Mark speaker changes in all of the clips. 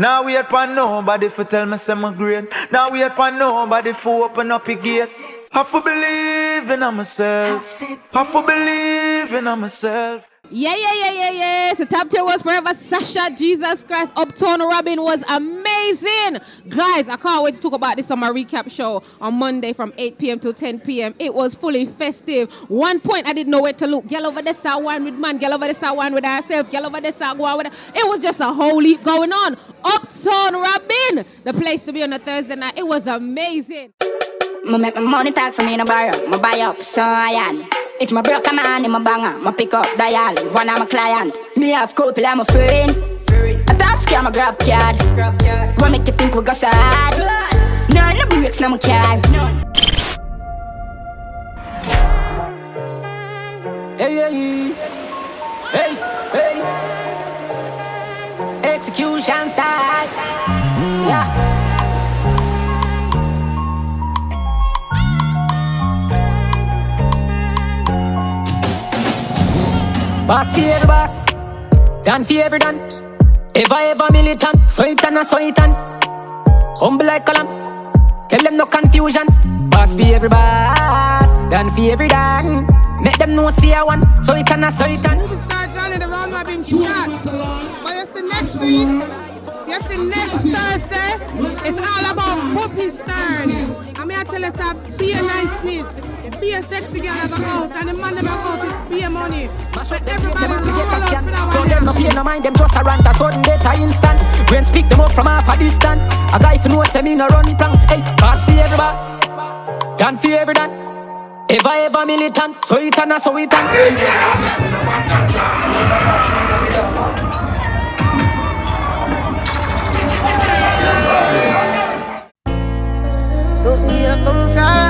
Speaker 1: Now wait for nobody for tell me some great. Now wait for nobody for open up a gate. Have to believe in myself. Have to believe in myself.
Speaker 2: Yeah, yeah, yeah, yeah, yeah. So top tier was forever. Sasha, Jesus Christ, Uptown Robin was amazing. Guys, I can't wait to talk about this on my recap show on Monday from 8 p.m. to 10 p.m. It was fully festive. One point I didn't know where to look. Girl over there one with man, girl over there one with herself, girl over there one with. It was just a whole heap going on. Uptown Robin, the place to be on a Thursday night. It was amazing.
Speaker 3: Make my money talk for me no borrow, me buy up so I am. If my broke a man in my banger, my pick up dial. One of my client, me have couple, I'm a friend. A top scam, a grab card. What make you think we go sad? None no breaks, no my car.
Speaker 4: Hey, hey, hey, hey. Execution style. Boss for every boss, done for every done. Ever ever militant, so it and a so it and. Humble like a lamb, tell them no confusion. Boss for every boss, done for every done. Make them know see I one, so it and a so it and.
Speaker 5: Movie star Johnny, the round robin shot. But you see next week, you see next Thursday, it's all about Puppy's turn. I'm here to tell us that be a niceness. Be a sexy girl that go out and the man that go out is be a money. So everybody roll out for that
Speaker 4: Don't them no pay no mind, them just a rant a sudden data instant. Brain speak them up from half a distance. A guy for know say me no run plan. Hey, pass for every boss, done for every done. Ever ever militant, so it and a so it and.
Speaker 6: Look me up come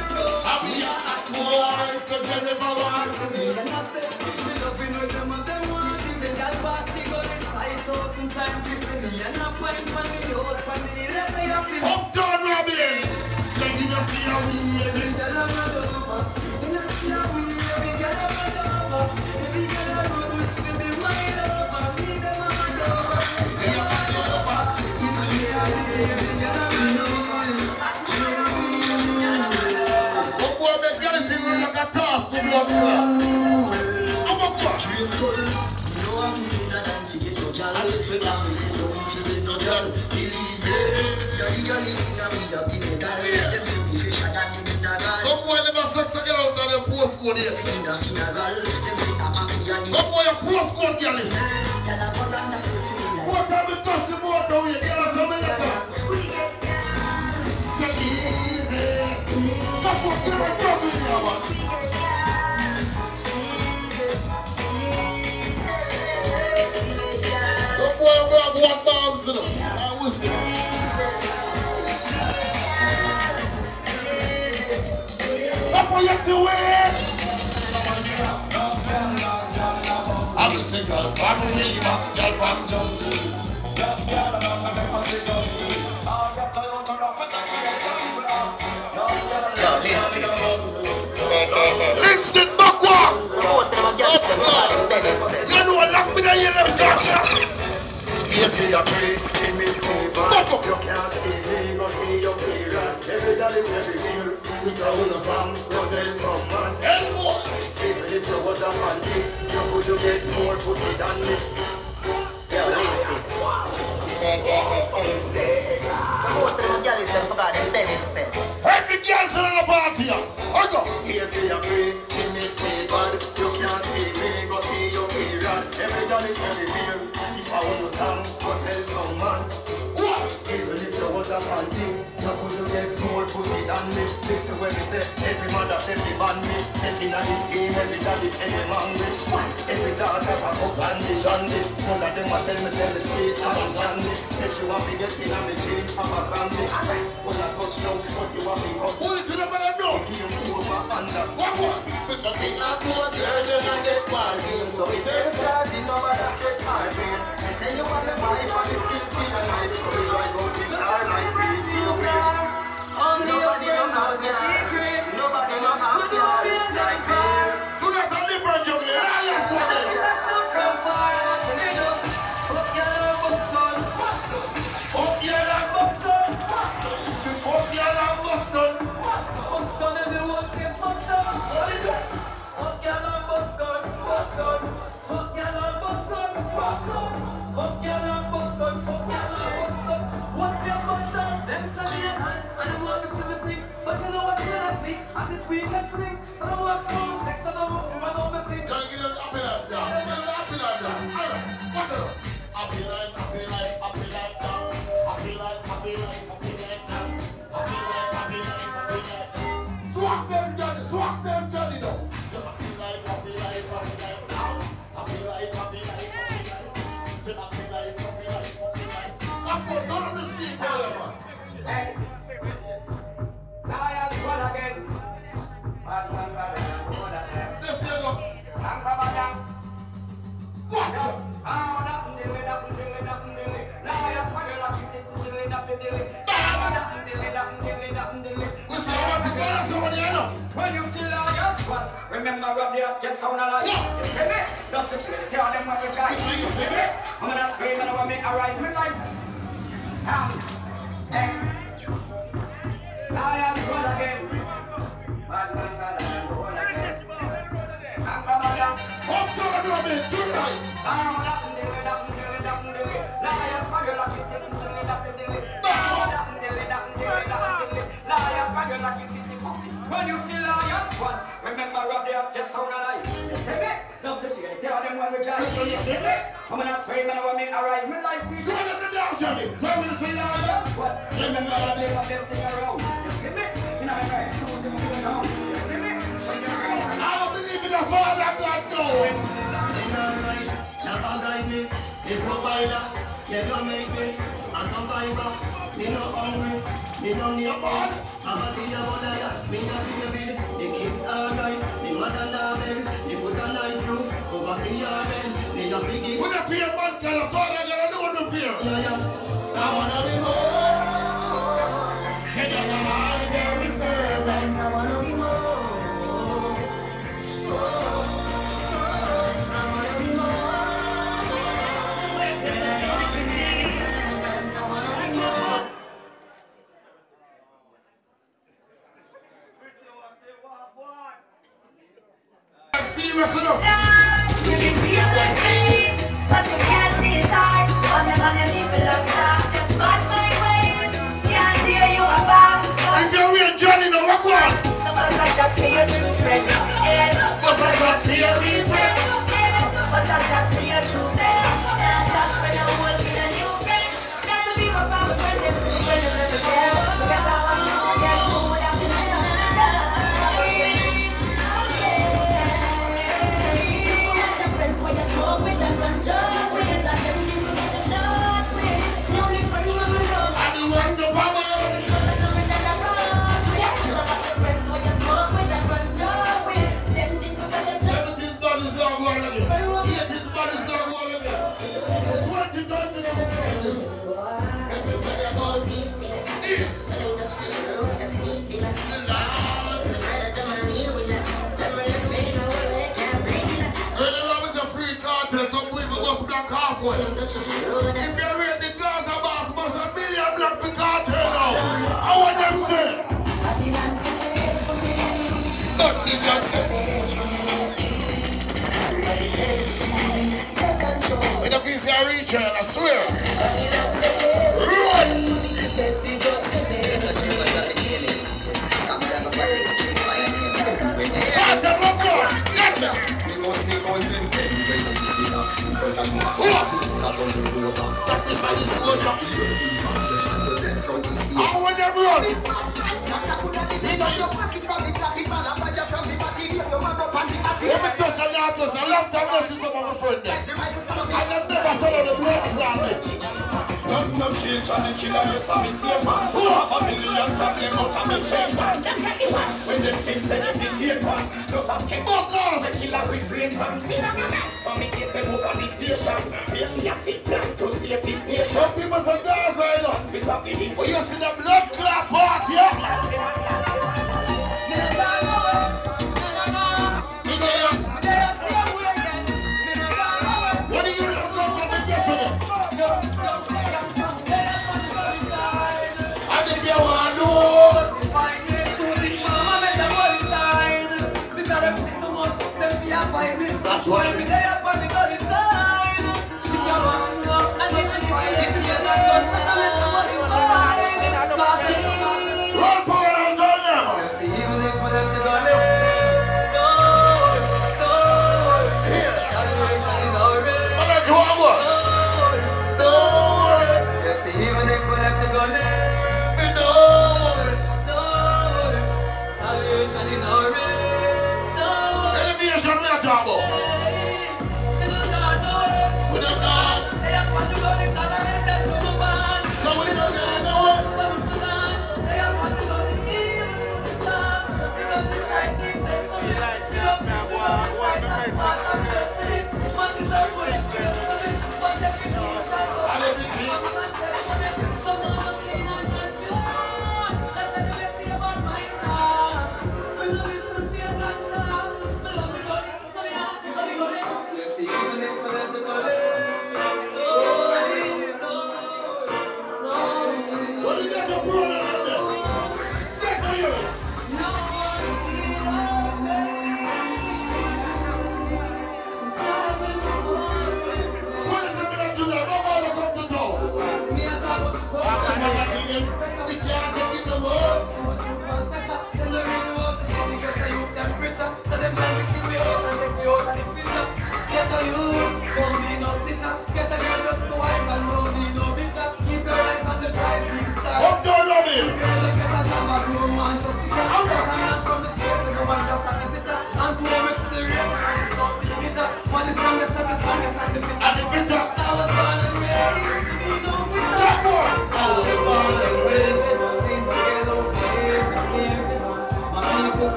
Speaker 7: regular juggling energy. If you're just a girl, so can't represent for the one here, no man. I'm a 14 soldier. I'm here at war, so tell me for what. Uptown Robin, let me just see how we I'm up there. Some boy never sex a girl of their postcode yet. Some boy a postcode girl. What you girl it easy. That's what you're. Have one bombs in them. I was That's what you see where? I'm a single family, girl from Jungle. Instant backward! You know lock them sucker! Yes, you are free. Fuck up! Hey, boy! Hey, the girls in the party. I go.
Speaker 8: Here say you pray, in this way, God, you can't see me, go see your period. Every girl is every if you was a panty, you get more pussy than me. Listen when me say, every mother me ban me. Every night this game, every daddy say me man me. Every daughter have up and they shandy. None of them a tell me say the street a candy. Say she want me get in on me jeans, I'm a candy. Full of touchdown, but you want me come.
Speaker 7: Pull it to the better door.
Speaker 8: You over under.
Speaker 7: What, what? Bitch, I think I'm more girls than I get wild.
Speaker 8: So if there's a charge, you know what I stress my brain. I say you want me wife, and it's still sweet and nice. So we drive out knows the secret. Nobody knows how
Speaker 7: Gotta give them happy life, yeah. Give them happy
Speaker 8: When you see lions, one, remember Rob the just sound alike. You see me? Just to see tell them what we try. You see me? I'm gonna scream and I want me alright with life. Um, When you see lions, one, remember the just sound alike. You see me? Love to see it. Tell them when we try. You see me? I'm gonna scream and I want me alright. Me me
Speaker 7: to see lions.
Speaker 8: What? Remember Rob the best thing around. You see me? You know, I'm. You see me? When you're.
Speaker 7: I don't believe in the Father God knows.
Speaker 8: Never guide me, the provider. Yeah, you make me a survivor. Me no hungry, me no need food. I'm a about that, me not baby. The kids are right, the mother not bed. They put a nice roof over the yard bed. Me a big it,
Speaker 7: When the fear man can the Father gonna know the fear.
Speaker 8: yeah yeah. I wanna be
Speaker 7: Serious.
Speaker 9: You can see a face, but you can't see his heart. All them other people are stars. But my ways can't tear you apart.
Speaker 7: If you're real Johnny, now what go on?
Speaker 9: What's a shot for your true friend? Yeah. What's a shot for your real friend? What's a shot for your
Speaker 7: black. If you read the Gaza boss, must a million black people turn out. I want them to. Not the Johnson. With the face I reach I swear. Run! Pass the! How when them run? Let me touch on just a long time I there. Never saw the blood clot
Speaker 10: Love no change and the killer you saw me man Half a million problem out of me chamber When them things say them the tape man Just a skip
Speaker 7: Fuck off!
Speaker 10: The killer with brain from For me case them over the station big plan to save this nation
Speaker 7: Some people say Gaza, you know.
Speaker 10: We stop the hit
Speaker 7: But you see the blood clot party, yeah? You that's why we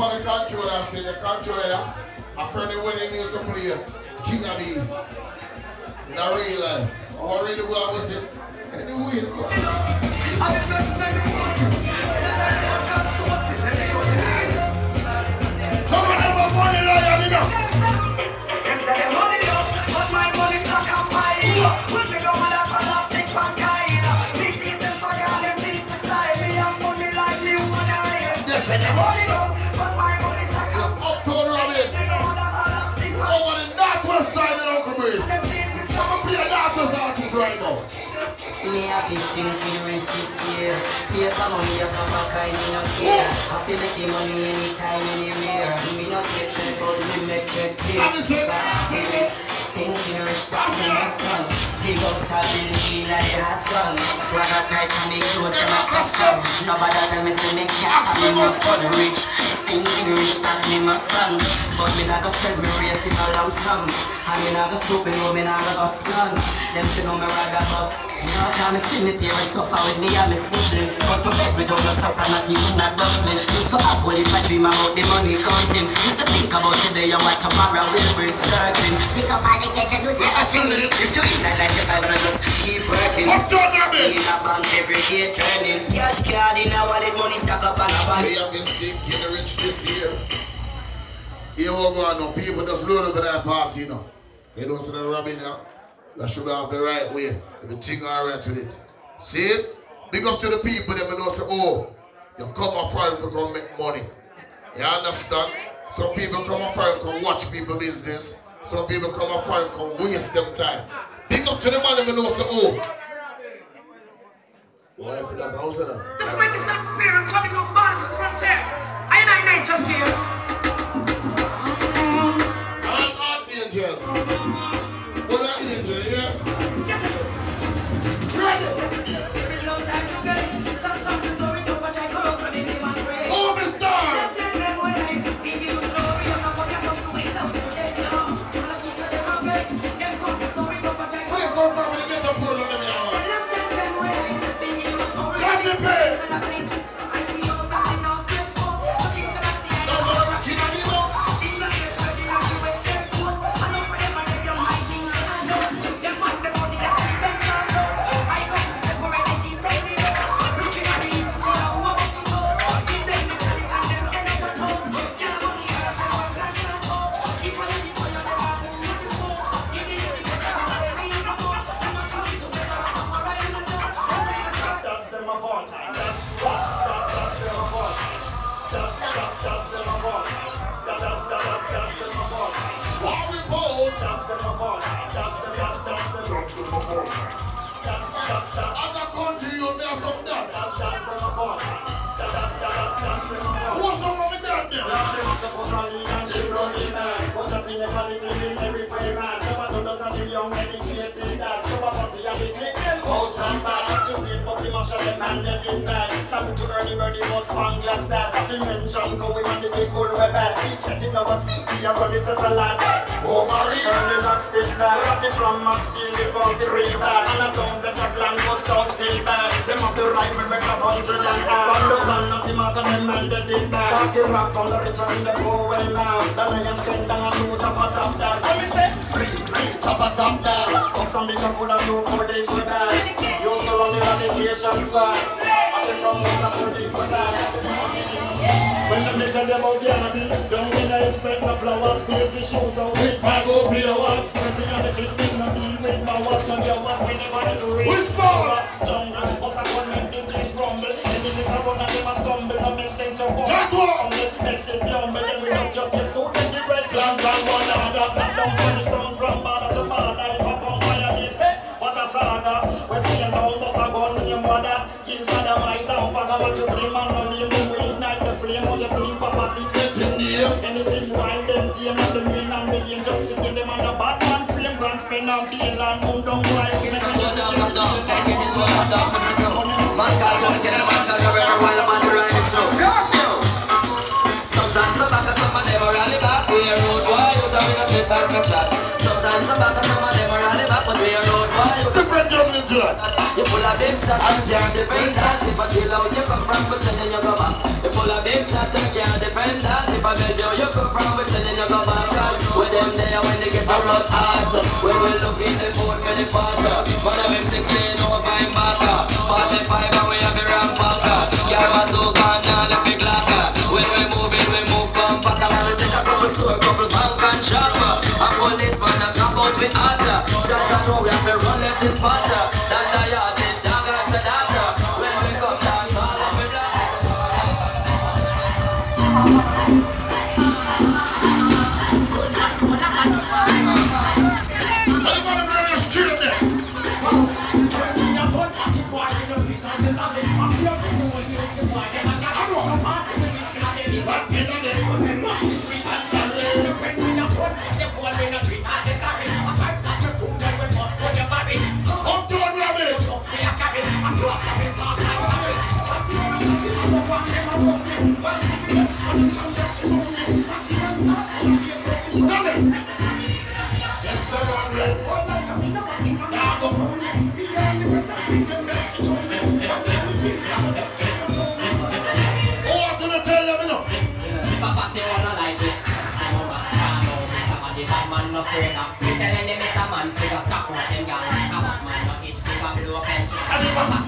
Speaker 7: upon the controller, I see the controller, yeah. apparently when they used to play King of These. In a real life. What really well was it?
Speaker 11: Someone have a money lawyer,
Speaker 10: say but my money stuck up pile. When me go with a fantastic mankind. Big teeth them so girl them style. Me have money like you and I. Them say money Me
Speaker 12: have to thinking rich this year Paper money on my kind, me no care. I feel make the money anytime, anywhere. Me no take check, but me make check clear. But I feel rich, rich, that me must done Big like the hot sun. Swagger tight and a custom. Nobody tell me say me rich. Stinking rich, that me But me not sell me race a lump sum And me not go stupid, no, me not Them know me rather me see me parents suffer with me sibling But to bed supper, not even a dumpling Used only if I dream about the money counting. Used to think about today what tomorrow will bring searching.
Speaker 7: Pick up the you take a shilling.
Speaker 12: If you in a 95 and just keep working
Speaker 11: Uptown Robin.
Speaker 12: In a bank every day turning Cash card in a wallet, money stack up on a
Speaker 11: We
Speaker 12: bank
Speaker 11: have been stinking rich this year. Here we go now. People just load up at that party, you know. They don't see the Robin now. You should have the right way. Everything alright with it. See it? Big up to the people and know say, oh, you come up foreign to come make money. You understand? Some people come up foreign come watch people business. Some people come up foreign come waste them time. Big up to the man them and know say, oh. Why for that house eh, that?
Speaker 10: Just make yourself prepare. I'm coming off borders and frontier. I and I night just here.
Speaker 11: Art, art angel. equality in every way,
Speaker 10: man. Never do doesn't be young, educated, that. Show up, see, I'll
Speaker 11: be clicking out and back.
Speaker 10: From Maxine, the bounty real bad And I don't the track land was down still bad Them have the right to make a hundred and half. From the man, not the matter, them man, they did rap from the rich and the poor well now The lions came down and two top dance. Let me say, free, free, top of top dance. Some big and full of new police with that You so on the radiation squad I think from what I'm when the them out here, don't mean I expect no flowers, crazy shoot out with your was. Pressing on the chick, big no deal with my was, no your was, me never need to reach.
Speaker 11: Which boss?
Speaker 10: Jungle, boss, I want me to please rumble. Enemies are run and them a stumble, make sense of.
Speaker 11: That's what.
Speaker 10: Let's sit down, but then we don't jump your suit, you red and one another. Knock down Spanish town from border to border, and what you and no name, them ignite the flame oh, of your team, Papa, fix it. Anything wild, them team and the win and million justice in them and the Batman flame, grand spin and feel and moon down wild. Make me just the shit, like it is what I do.
Speaker 12: Man call one, a man call every while a man ride it through Sometimes some back and some of them are rally back We a road boy, you tell me not to back a chat and some of them are all But we are road boy, you
Speaker 11: different juggling
Speaker 12: to that You big chat and can't defend that If I kill out you come from, we send you go You pull a big chat and can't defend that If I beg you, you come from, we send you go With them there when they get a road hard We will look in the food for the potter But I'm 16 over in back
Speaker 11: 45 and we have a ramp back Yarmazoo gone down
Speaker 13: the
Speaker 7: big locker with other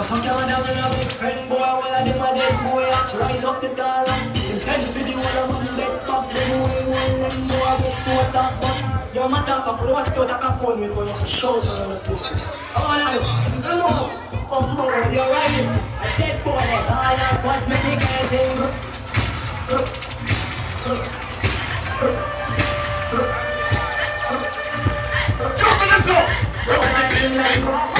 Speaker 14: But sometimes I'm not a friend boy when I did my dead boy. I rise up the dollar. Them send video when I'm on dead pop. Them way when them know I get to a top but your matter of what's to the cap on you for your shoulder on the pussy. Oh, no, no, no, oh, no, you're right. A dead boy, I ask what many guys
Speaker 7: in. Jump on
Speaker 11: the song!
Speaker 7: We're on
Speaker 11: the team,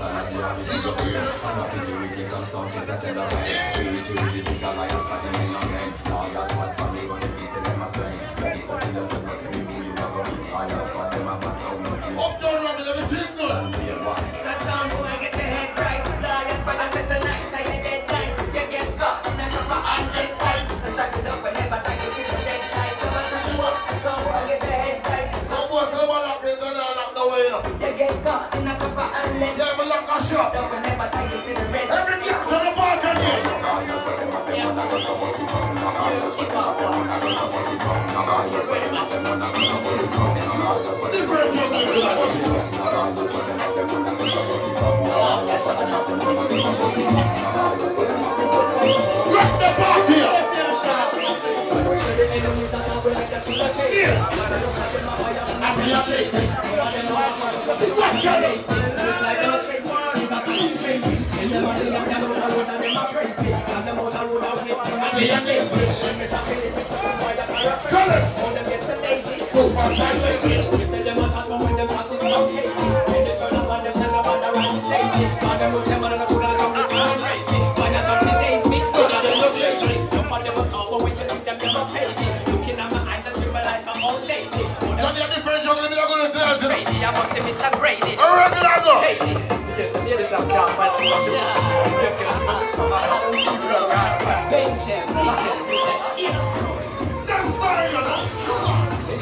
Speaker 11: Up here, we
Speaker 14: see
Speaker 15: the pain I'm not into weakness, I'm me, but you I'm not
Speaker 7: the rabbit,
Speaker 15: I'm real one
Speaker 14: It's a head right. Now I got I said tonight. mash up. Don't remember time you see the red.
Speaker 7: Every cat on the part of it. Different Rock the party! Yeah! I'm not late! What can I me not going to tell you.
Speaker 4: Brady, I must say Mr. Brady.
Speaker 7: All right, go. That's fine, you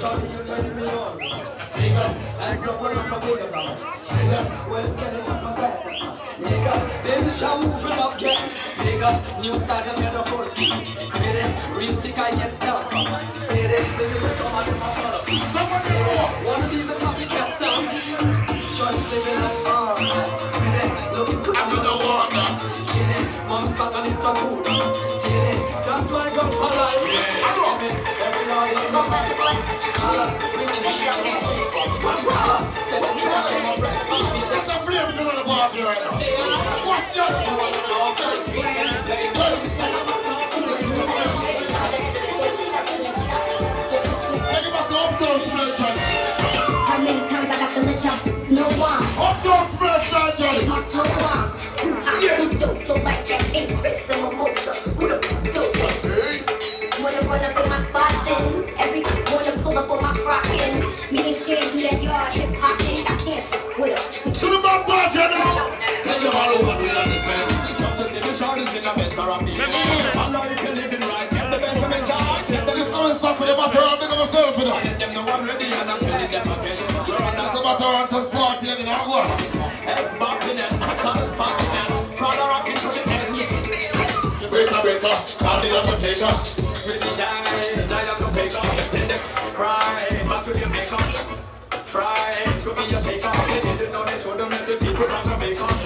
Speaker 4: shall move it new stars and never force key. Get it? Real sick, I get stuck. Say it, this is where some of them are follow. One of these are copycat sounds. Choice living like all that. Get it? Looking good. I'm gonna walk that. Get it? Mom's back on it, talk good. Get it? That's why I go alive. Yeah. Every night is my Holla, bring the shot. Set the trust in my breath.
Speaker 7: Set the flames in the party right now. What you Take it back to Uptown
Speaker 3: How many times I got to let y'all know Me and Shay do that yard hip hop thing. I can't fuck with her.
Speaker 7: To the back party now. Tell them all over to the land,
Speaker 4: Come to see the shorties in the Benz or a beat. I like you living right, get the Benjamins out. Get the
Speaker 7: This coming up with the matter, I'm making myself for that.
Speaker 4: Let them know I'm ready and I'm telling them again. You're on
Speaker 7: That's a matter until 40 and you know what?
Speaker 4: Heads bopping and cars popping and Prada rocking to the end, yeah.
Speaker 7: Breaker, breaker, call the undertaker.
Speaker 4: Really die, die of no paper. Send them cry, back to the maker. Try to be a taker. They didn't know they showed them as people from Jamaica.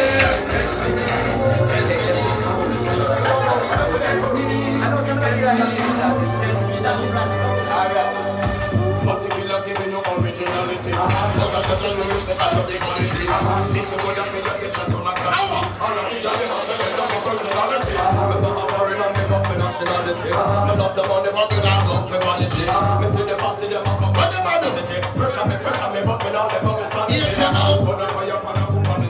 Speaker 4: nationality. None of them on the bucket and love the. Me see the boss, see them a the city. Pressure me, pressure me, but me not let go. But woman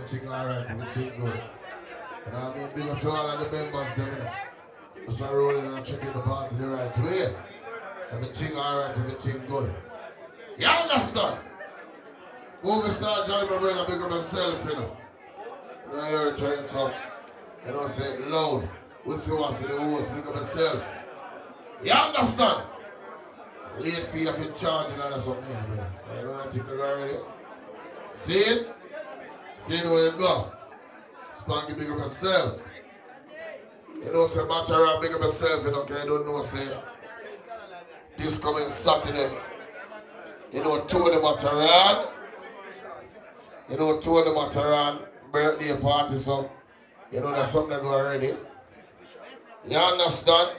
Speaker 7: everything alright, everything good. And I mean, big up to all of the members, them, you know. Just rolling and checking the party the right way. Everything alright, everything good. You understand? Movie star Johnny my brother, big up himself, you know. You know, you're trying to, you know, say it loud. We see what's in the host, big up himself. You understand? Late fee if you're charging and something, brother. You know that thing already? See it? See it where you go? Spanky big up yourself. You know, say matter big up yourself, you know, okay, I don't know, say. This coming Saturday. You know, two of Tony Matterhorn. You know, two of the Tony Matterhorn birthday party, so you know that's something that go already. You understand?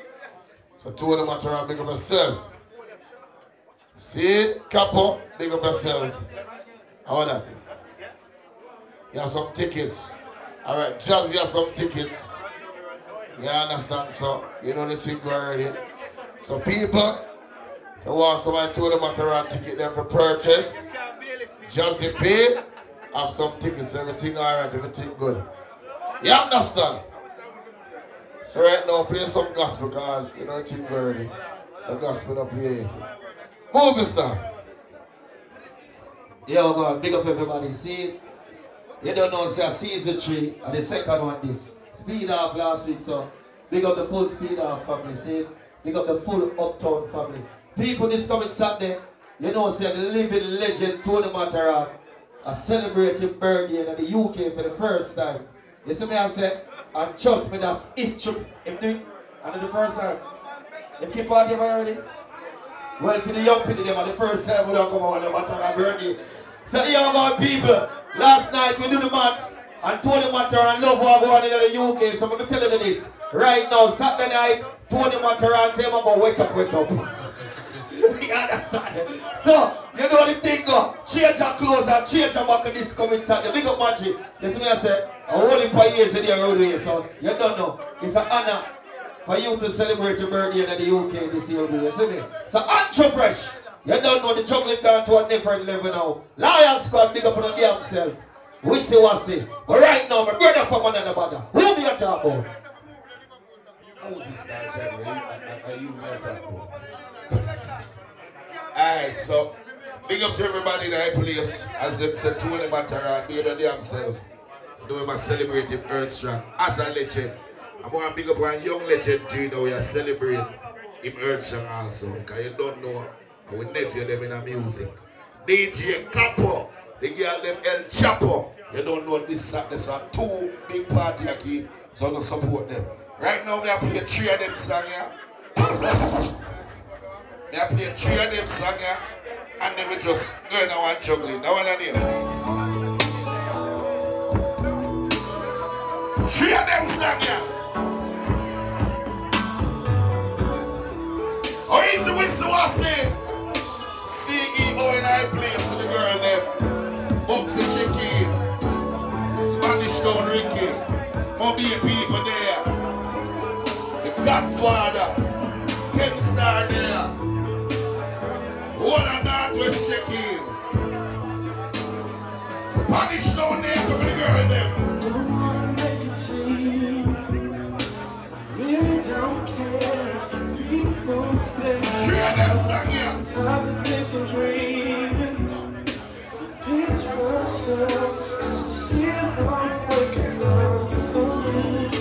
Speaker 7: So Tony Matterhorn, big up yourself. See, Capo, big up yourself. How about that? You have some tickets. All right, just you have some tickets. You understand? So, you know the thing already. So people, if you want somebody to them at ticket them for purchase, just you pay, have some tickets, everything alright, everything good. You understand? So right now, play some gospel because you know the thing already. The gospel not play. Move star.
Speaker 16: Yo, man, big up everybody. See, you don't know, say season three, and the second one this. Speed off last week, so big up the full speed off family. See, big up the full uptown family. People this coming Saturday, you know, say the living legend Tony Matterhorn are celebrating birthday in the UK for the first time. You see me, I say, and trust me, that's history. Him doing, and the first time. Him keep partying already? Well, for the young people, them are the first time we don't come on the Matterhorn birthday. So the young God people, last night we do the maths and Tony Matterhorn love what going in the UK. So I'm going to telling you this. Right now, Saturday night, Tony Matterhorn say I'm going to wake up, wake up. you understand? So, you know the thing go. Change your clothes and change your back this coming Saturday. Big up magic. See me I a whole heap of years in the roadway, so you don't know. It's an honor for you to celebrate your birthday in the UK this year, you see me? So, Antro Fresh. You don't know the juggling gone to a different level now. Lion squad, big up on the damn self. We see what see. But right now, my brother from another brother. Who me a talk about?
Speaker 7: Movie star, Johnny. Are you mental? Alright, so big up to everybody in the place. As them said, Tony Matterhorn, they the damn self. Doing my celebrating Earth Strong as a legend. I'm going to big up one young legend too, you know, we are celebrating him Earth Strong also. Because you don't know, our nephew them in the music. DJ Capo, the girl them El Chapo. You don't know this, this are two big party aquí, so I support them. Right now, we are play three of them song here. We are play three of them song here. And then we just go in our juggling. That one I need. Three of them song here. Oh, easy whistle what I say. CEO in I place for the girl them. Boxy chicken. Spanish town Ricky. People there. The Godfather. Ken Star there. All of Northwest chicken. Spanish town there for the girl them.
Speaker 14: Really don't care. People dreaming. Picture myself just to see if I'm waking up. It's only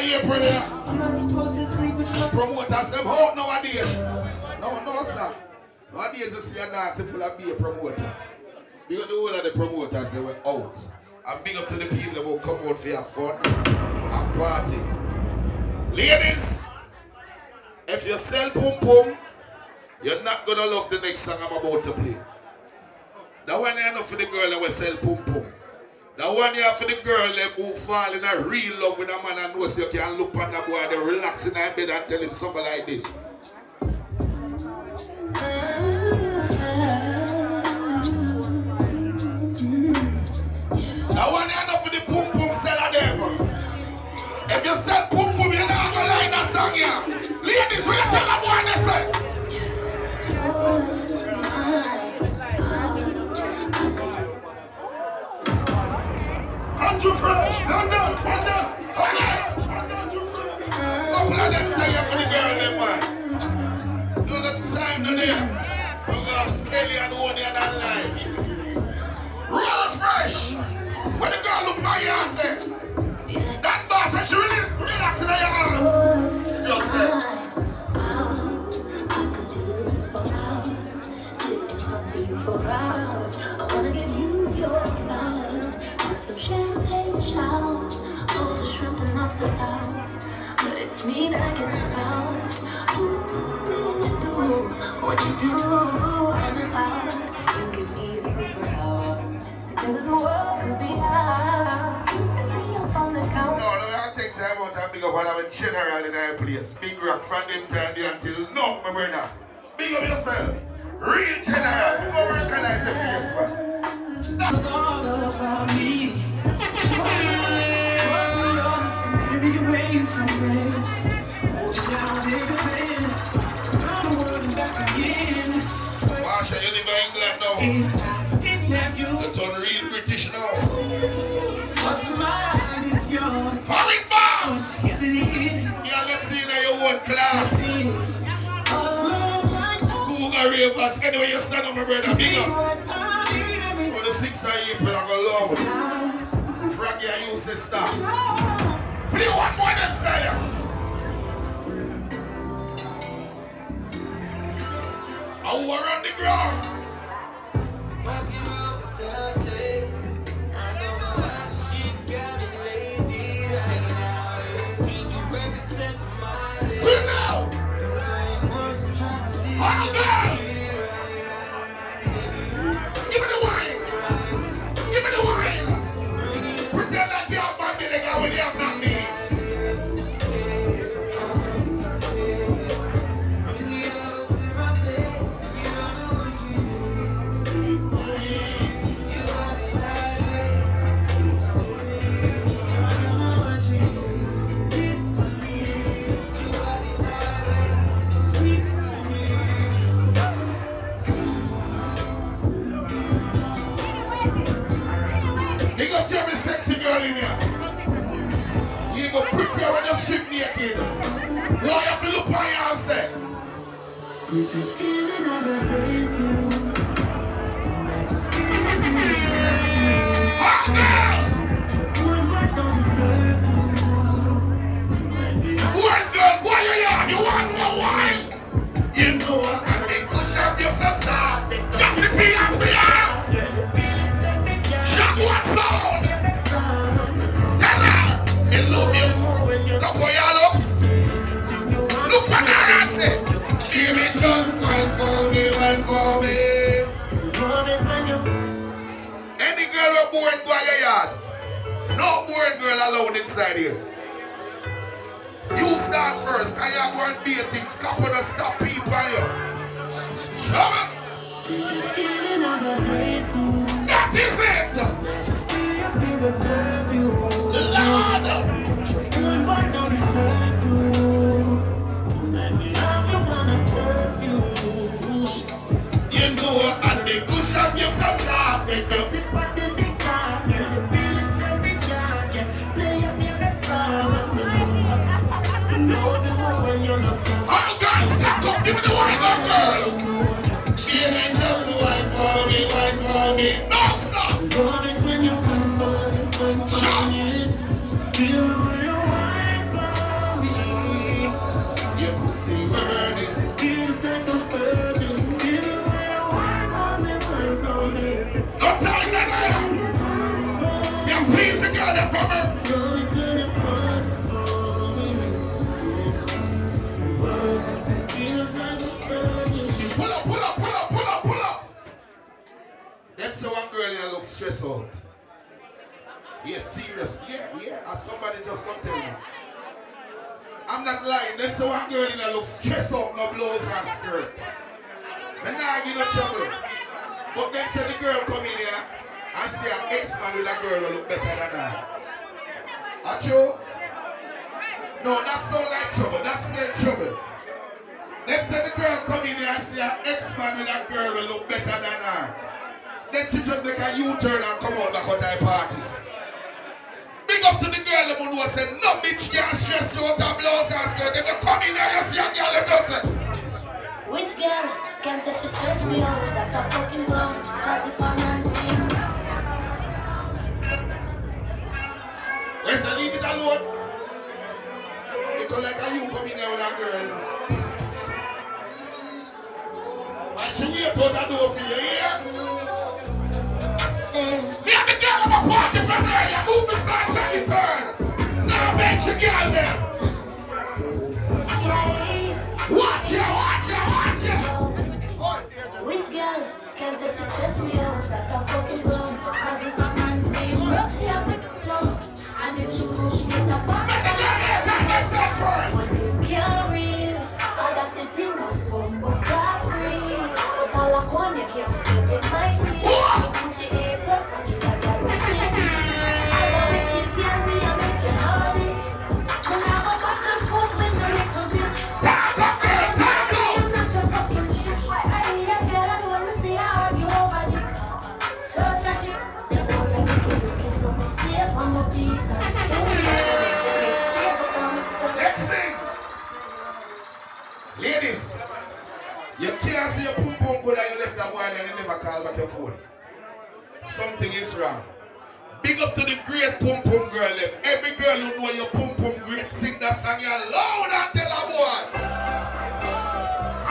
Speaker 7: 20th of April, yeah. Promoters them out nowadays. No, no, sir. Nowadays, you see a dance full of be a promoter. Up the whole of the promoters, they were out. And big up to the people that will come out for your fun and party. Ladies, if you sell pum pum, you're not gonna love the next song I'm about to play. That one you know for the girl that will sell pum pum. That one you for the girl that who fall in a real love with a man and knows you can look on the boy, they relax in their bed and tell him something like this. That one you know for the pum pum seller them. If you sell pum pum, you're not gonna line that song here. Ladies, you tell a boy they say? Front for and fresh. The girl look I say, that boss, relax in talk to you for hours. I wanna give you some champagne all the
Speaker 9: shrimp and lobster. But it's me that gets around. Ooh, do what you do, I'm about. You give me a superpower. Together the world could be ours. You set me up on the
Speaker 7: couch.
Speaker 9: No,
Speaker 7: no, I take time out and big up I'm a general in that place. Big rock from them time until now, my brother. Big up yourself. Real general. Go recognize your face, man.
Speaker 14: That's all about me
Speaker 7: class. Google Ravers. Anyway, you stand up, my brother. Big up. For the six of April, I go love. Use this stuff. Play one more them style. I will run the ground. Naked. Why have to look on you and say?
Speaker 14: Pretty skin and I replace you. Tonight just give me
Speaker 7: Hot girls!
Speaker 14: Phone, but
Speaker 7: One girl, why you here? You want more wine? You know I think push up your soft. Just be and just one for me, one for me. Any girl who born go your yard. No born girl allowed inside here. You start first, and you go and date things. Come on stop people here. Come
Speaker 14: I you.
Speaker 7: That is it.
Speaker 14: Just be favorite perfume.
Speaker 7: Lord.
Speaker 14: Your but don't disturb You
Speaker 7: know, and they push up your so soft. Say the girl come in here and see an ex-man with a girl who look better than her. Are true? No, that's not like trouble. That's get trouble. Then say the girl come in here and see an ex-man with a girl who look better than her. Then she just make a U-turn and come out back out of party. Big up to the girl who know say no bitch can't stress you out of blouse and skirt. If you come in here, you see a girl who does it.
Speaker 9: Which girl can say she stress me out? That's a fucking clown. Cause if I'm not sing,
Speaker 7: Listen, leave it alone. Because like how you come in here with a girl. And she wait out the door for you, yeah? Me and the girl have a party from earlier. Move the start, Johnny turn. Now make you get girl there. Watch ya, watch ya, watch ya.
Speaker 9: Which girl can say she stress me out? That's a fucking blunt. Cause if a man say broke, she have a blunt. And if she so she get a box. But this can't real. All that city must come but car free. But all I want you can't see it might
Speaker 7: call back your phone. Something is wrong. Big up to the great pum pum girl them. Every girl who know your pum pum great, sing that song you loud and tell a boy.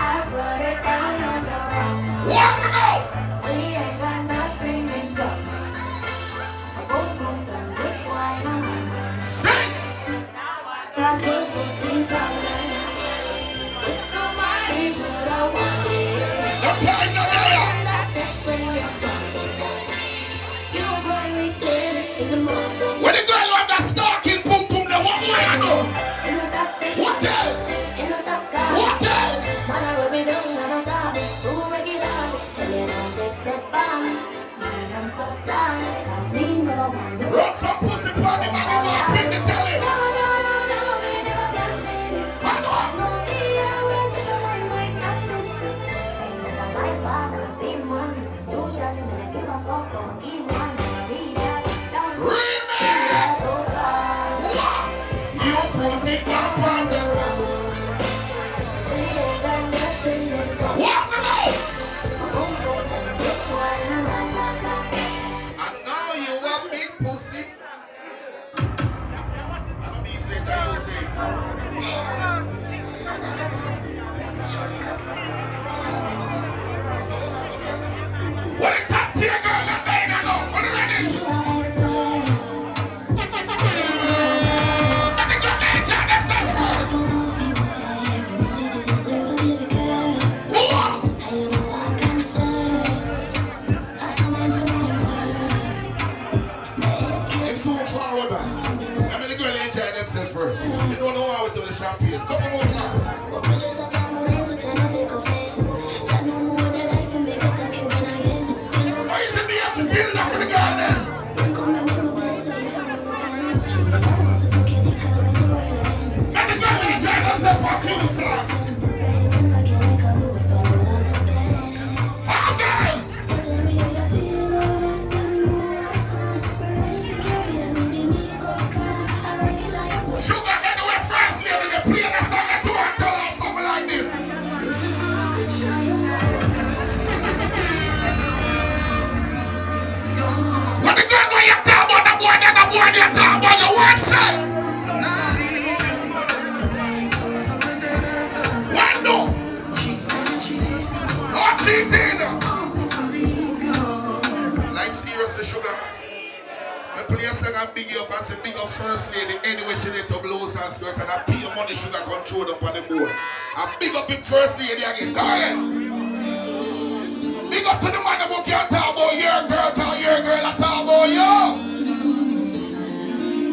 Speaker 9: I put it down on the wrong
Speaker 7: What now?
Speaker 9: We ain't got nothing in common. A boom boom done good wine I'm.
Speaker 7: Sing!
Speaker 9: Got to to see I'm. Cause me never
Speaker 7: some pussy party, man. Bring the telly.
Speaker 9: No, no, no, no, never
Speaker 7: what?
Speaker 9: No, just a mind. Ain't that don't give a fuck, I give.
Speaker 7: First lady anyway she need to blouse and skirt and I pay money sugar control them on the board. And big up in first lady again. Go ahead. Big up to the man who can't talk about your girl, tell your girl I talk about you.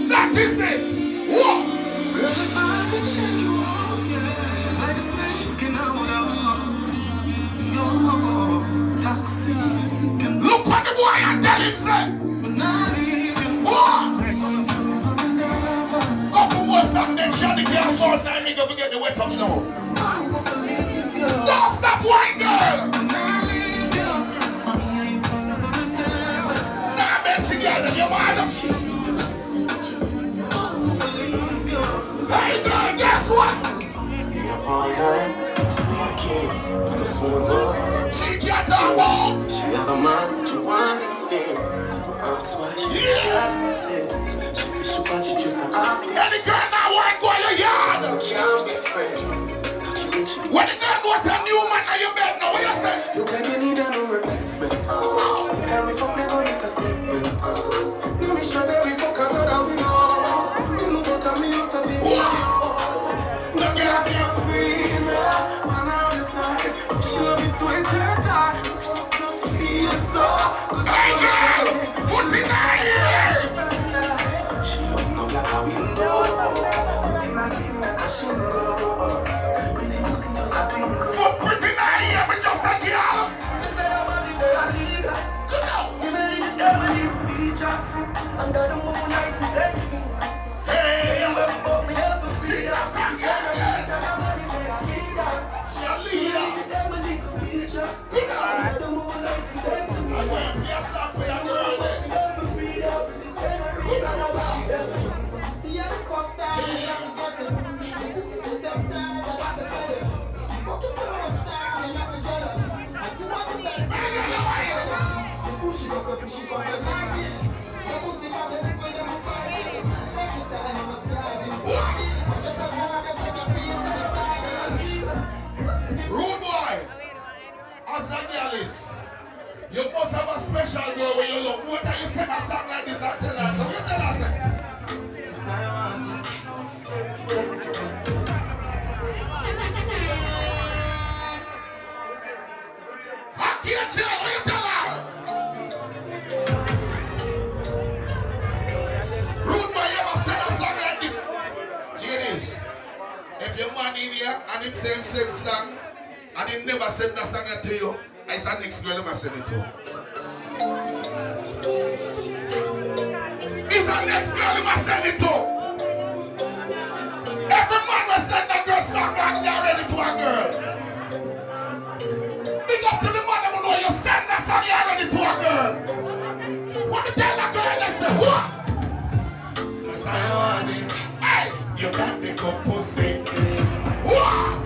Speaker 7: That is it. What?
Speaker 17: Girl, if I could shake you off, yeah, like a snake skin out of your toxic.
Speaker 7: Look what the boy and tell him say. Shut the girl now me go forget the wet touch now. Don't stop white girl. Nah, bet you girl them your
Speaker 17: you.
Speaker 7: Hey girl, guess what?
Speaker 17: Yeah, all night, kid, on the phone book.
Speaker 7: She can't talk about.
Speaker 17: She have a man, but you want it.
Speaker 7: Any girl now want go your yard. When the girl knows a new man on your bed, now what you say?
Speaker 17: You can you need a no replacement. Carry fuck me go make a statement. No me sure that we fuck another
Speaker 14: you
Speaker 7: must have a special girl when you look. What are you sing a song like this same same song and him never send that song to you, I said next girl never send it to. It's a next girl never send it to. Every man will send that girl song and you're ready to a girl. Big up to the man who know you send that song you're ready to a girl. What to tell that girl? Let's say what? Yes, I want it. Hey, you got the good pussy. What?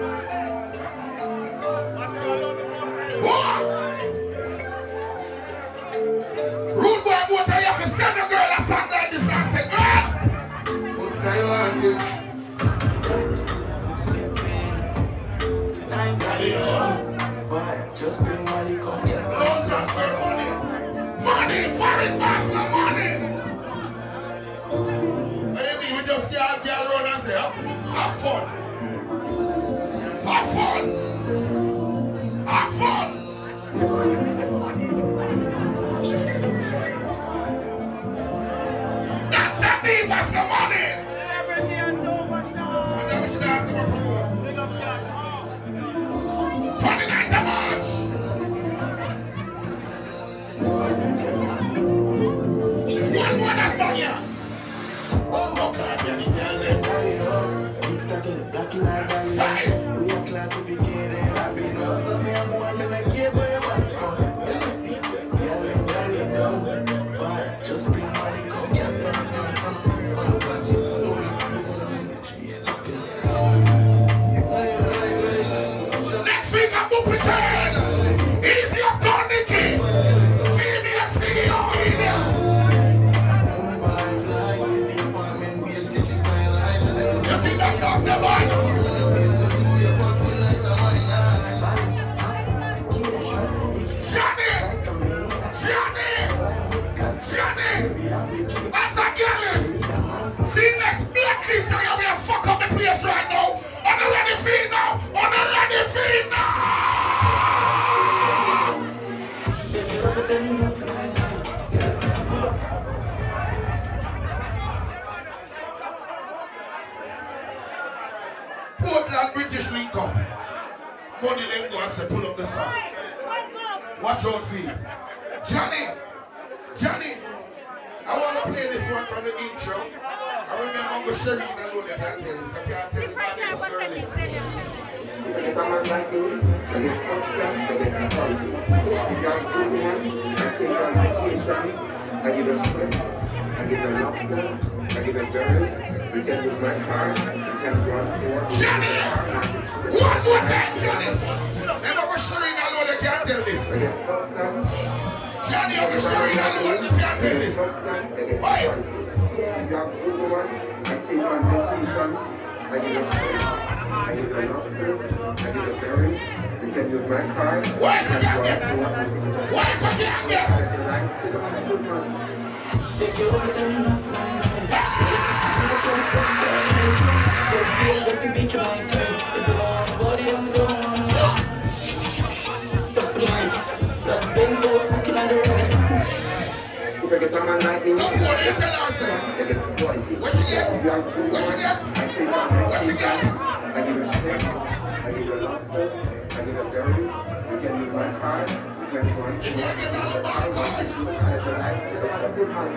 Speaker 7: girl?
Speaker 14: Just bring money, come get
Speaker 7: Loads of spend money. Money, foreign master money. Maybe we just get out there run and have fun. Have fun. Have fun. That's a divas the money.
Speaker 14: Kickstart
Speaker 7: and say pull up the song. Watch out for you. Johnny, Johnny, I want to play this one from the intro. I remember Uncle Sherry and I know that I tell this. I can't tell you about this girl is.
Speaker 18: If I get a man like me, I get substance, I get quality. If you're a good man, I take on vacation, I give a shrimp, I give a lobster, I give a bird, we can use my car, we can go on tour.
Speaker 7: Johnny! One more time, Johnny! Remember Uncle Sherry and I know they can't tell this. Johnny, Uncle Sherry and I know they can't tell this. Why?
Speaker 18: if you're a good woman, I take on vacation, I give a shrimp, I give a lobster, I give a berry, we can use my car, we
Speaker 7: Why is it down
Speaker 18: tour.
Speaker 7: Why is it down there?
Speaker 18: Get it right, you know, I'm a good man.
Speaker 14: Shake your body enough, man. Let the beat my turn. Ah!
Speaker 18: a man like me.
Speaker 7: Come on, you tell her,
Speaker 18: sir.
Speaker 7: What she get? What she get? What she get?
Speaker 18: I give her shrimp. I give her lobster. I give her dirty. You can leave my card. You can go and...
Speaker 7: If you get all about cars.
Speaker 18: She look at it tonight. It's not a good man.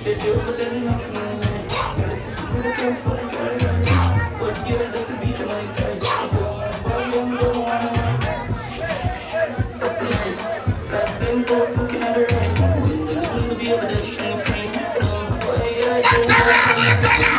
Speaker 14: She do but then enough, man. Gotta kiss you with a girl, fuck a girl, man. What girl that to be to my guy? Why you don't wanna
Speaker 7: wife?
Speaker 14: Top nice. Fat things go for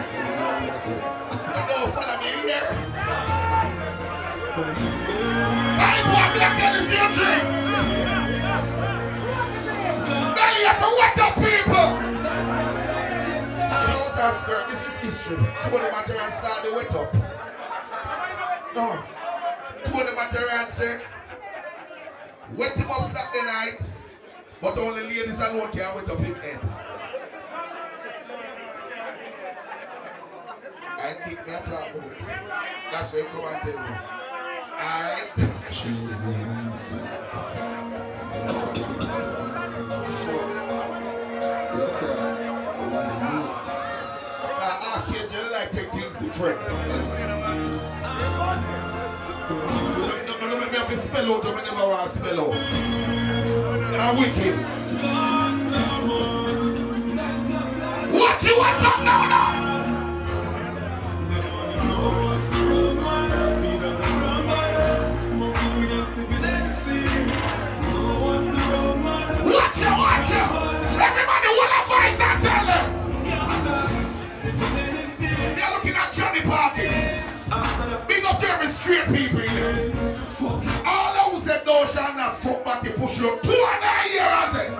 Speaker 14: No, Father, are you there? I want black and his
Speaker 7: children. Now you have to wake up people. Those are scared. This is history. Two of
Speaker 14: the material start the wake up. No. Two of the
Speaker 7: material say, wake him up Saturday night, but only ladies alone can wake up him end. I think me a talk about. That's why you come and tell me. Alright? Choose the answer. I like take things different. So you don't know me have to spell out, I never want to spell out. Now wicked. What you want to know now? Tell them. They're looking at Johnny Party. Big up to every straight people here. All those said no shall not fuck back the push up. Two and a year, I say. Two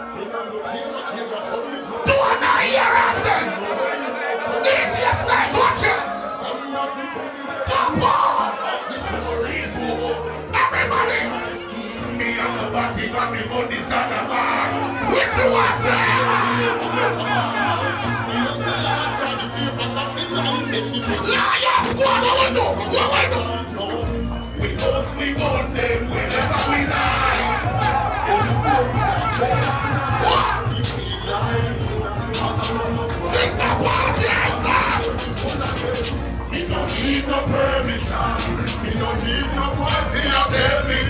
Speaker 7: and a year, I say. DJ Slides, watch it. Come on. We do? What we do? We sleep on whenever we lie. Need no permission. Me no need no pussy to tell me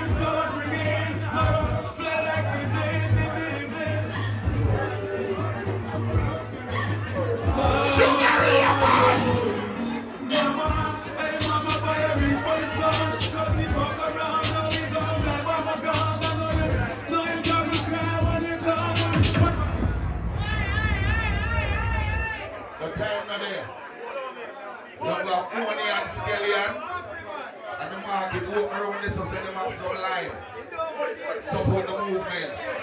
Speaker 7: this and say them some line. Support the movements.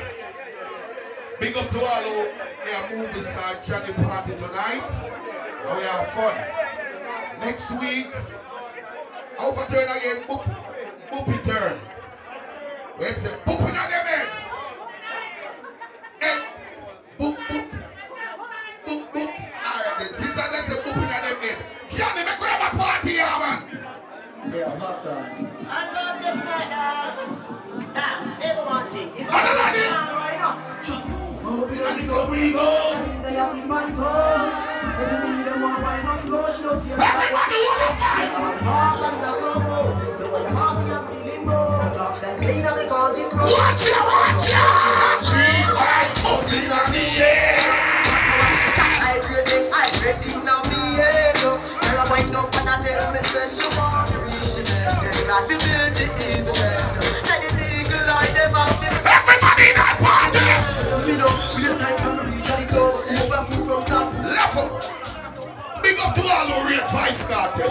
Speaker 7: Big up to all who are movie star Johnny Party tonight. And we have fun. Next week, overturn again, boop, boopy turn. We have say boop in them head. Head, boop, boop, boop, boop. Alright then, since I just say boop in them head. Johnny, make we have a.
Speaker 11: Yeah, popcorn. I'm going to get tonight, dog. Ah, everyone think. It's
Speaker 7: Man, I like it.
Speaker 11: right now.
Speaker 7: Hope you like it, we go.
Speaker 11: They have the man come. Say to me, them want wine on floor, she don't care.
Speaker 7: Everybody wanna fight.
Speaker 11: Like I'm fast and the slow mo. The way you have me, I'm the limbo. The clocks them clean and the cards in row.
Speaker 7: Watch it, watch it. Three white folks in the air.
Speaker 11: I ready, I ready now me head yo. Tell her wind up and I tell me say bed. Then like the building in the bed. Say the eagle eye them out the
Speaker 7: Everybody in that party.
Speaker 11: Me know we just like from the reach of the club. Move and move from start to
Speaker 7: Level. Big up to all who rate five started.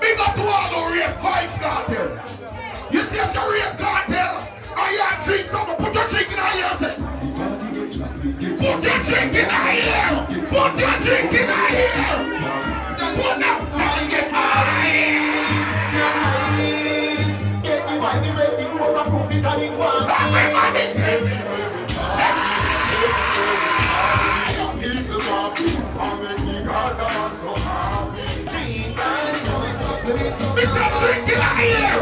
Speaker 7: Big up to all who rate five. You see if you rate Kartel, and you have drink something, put your drink in here, say. Put your drink in here. Put your drink in here.
Speaker 19: Tonic one.
Speaker 7: Everybody.
Speaker 19: People want to and make the Gaza man so happy. Street vibes, noise.
Speaker 7: Mr. Drink in here.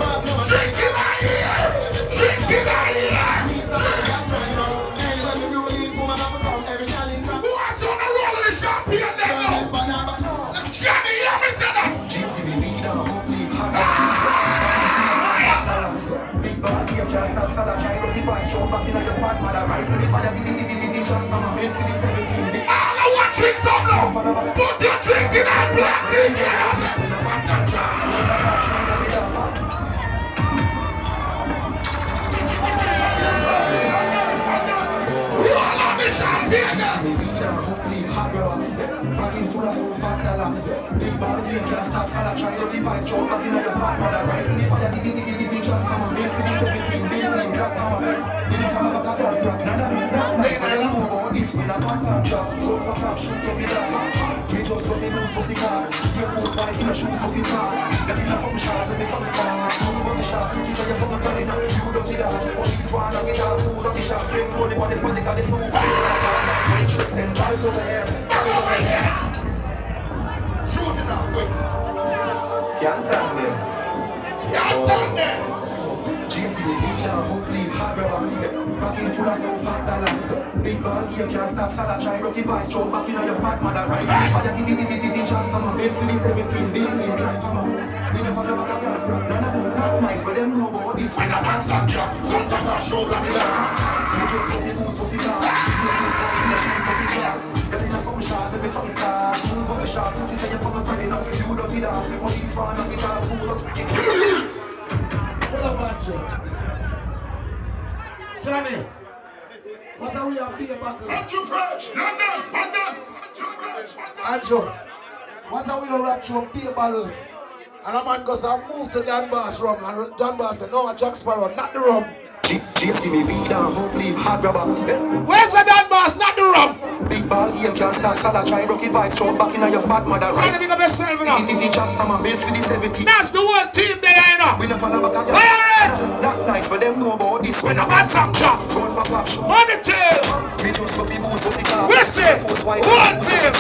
Speaker 7: Drink in here. Drink in here. Who
Speaker 19: to divide show back in your fat mother right for the fire di di di di di jump mama made for the 17 big
Speaker 7: All I want drinks up now. Put your drink in that black thing here. Roll on the champagne now.
Speaker 19: Pocket full of so fat dollar Big ball game can't stop Salah try dirty vibes Throw back in your fat mother Right in the fire Diddy diddy diddy Jack this When I pants and chop Throw back up Shoot up your dance We just go for boost Pussy car. Your force wife In the shoes Pussy car. Girl in a something sharp Let me something star Move up the shots You say you're from the friend You dog Police wanna get out Food up the shop Swing money on this money Got this super ah! Waitress and Bottles over here Bottles over here.
Speaker 7: Shoot it out, quick.
Speaker 19: Can't tell them.
Speaker 7: Can't tell them.
Speaker 19: Give me down, hook leave, hard rubber. In full of so fat dollar. Big ball game can't stop Salah try rocky vibes. Throw back in on your fat mother right. Fire di di jack mama. Made for the 17, built in black mama. We never know back a girl frack. No no not nice, but them know about this.
Speaker 7: When a man stop job, front of our shows at the dance.
Speaker 19: You just love your moves, pussy car. You have this one in the shoes, pussy car. Girl in a something sharp, let me something star. Move up the shots, you say you're from a friend enough. You don't get out. Police wanna get out, food up.
Speaker 20: What about you? Johnny, what are we up here back?
Speaker 7: Andrew Fresh, London, London.
Speaker 20: Andrew, what are we on rock from beer bottles? And a man goes and move to Dan Bass rum. And Dan said, no, Jack Sparrow, not the rum.
Speaker 19: Jeans give me beat down, leave, hard rubber.
Speaker 20: Where's the Danbar's? Not the rum?
Speaker 19: Ball game can't stop Salah try rocky vibes. Throw back in your fat mother right.
Speaker 20: pick up yourself now.
Speaker 19: Di di di jack mama, built for the 17.
Speaker 20: That's the whole team there, you know.
Speaker 19: We never know back a.
Speaker 20: Fire it!
Speaker 19: Not nice, but them know about this.
Speaker 20: When a man stop job,
Speaker 19: Run back up, shoot.
Speaker 20: on the tail.
Speaker 19: Me just go fi boost pussy car.
Speaker 20: Listen,
Speaker 19: Force
Speaker 20: one team.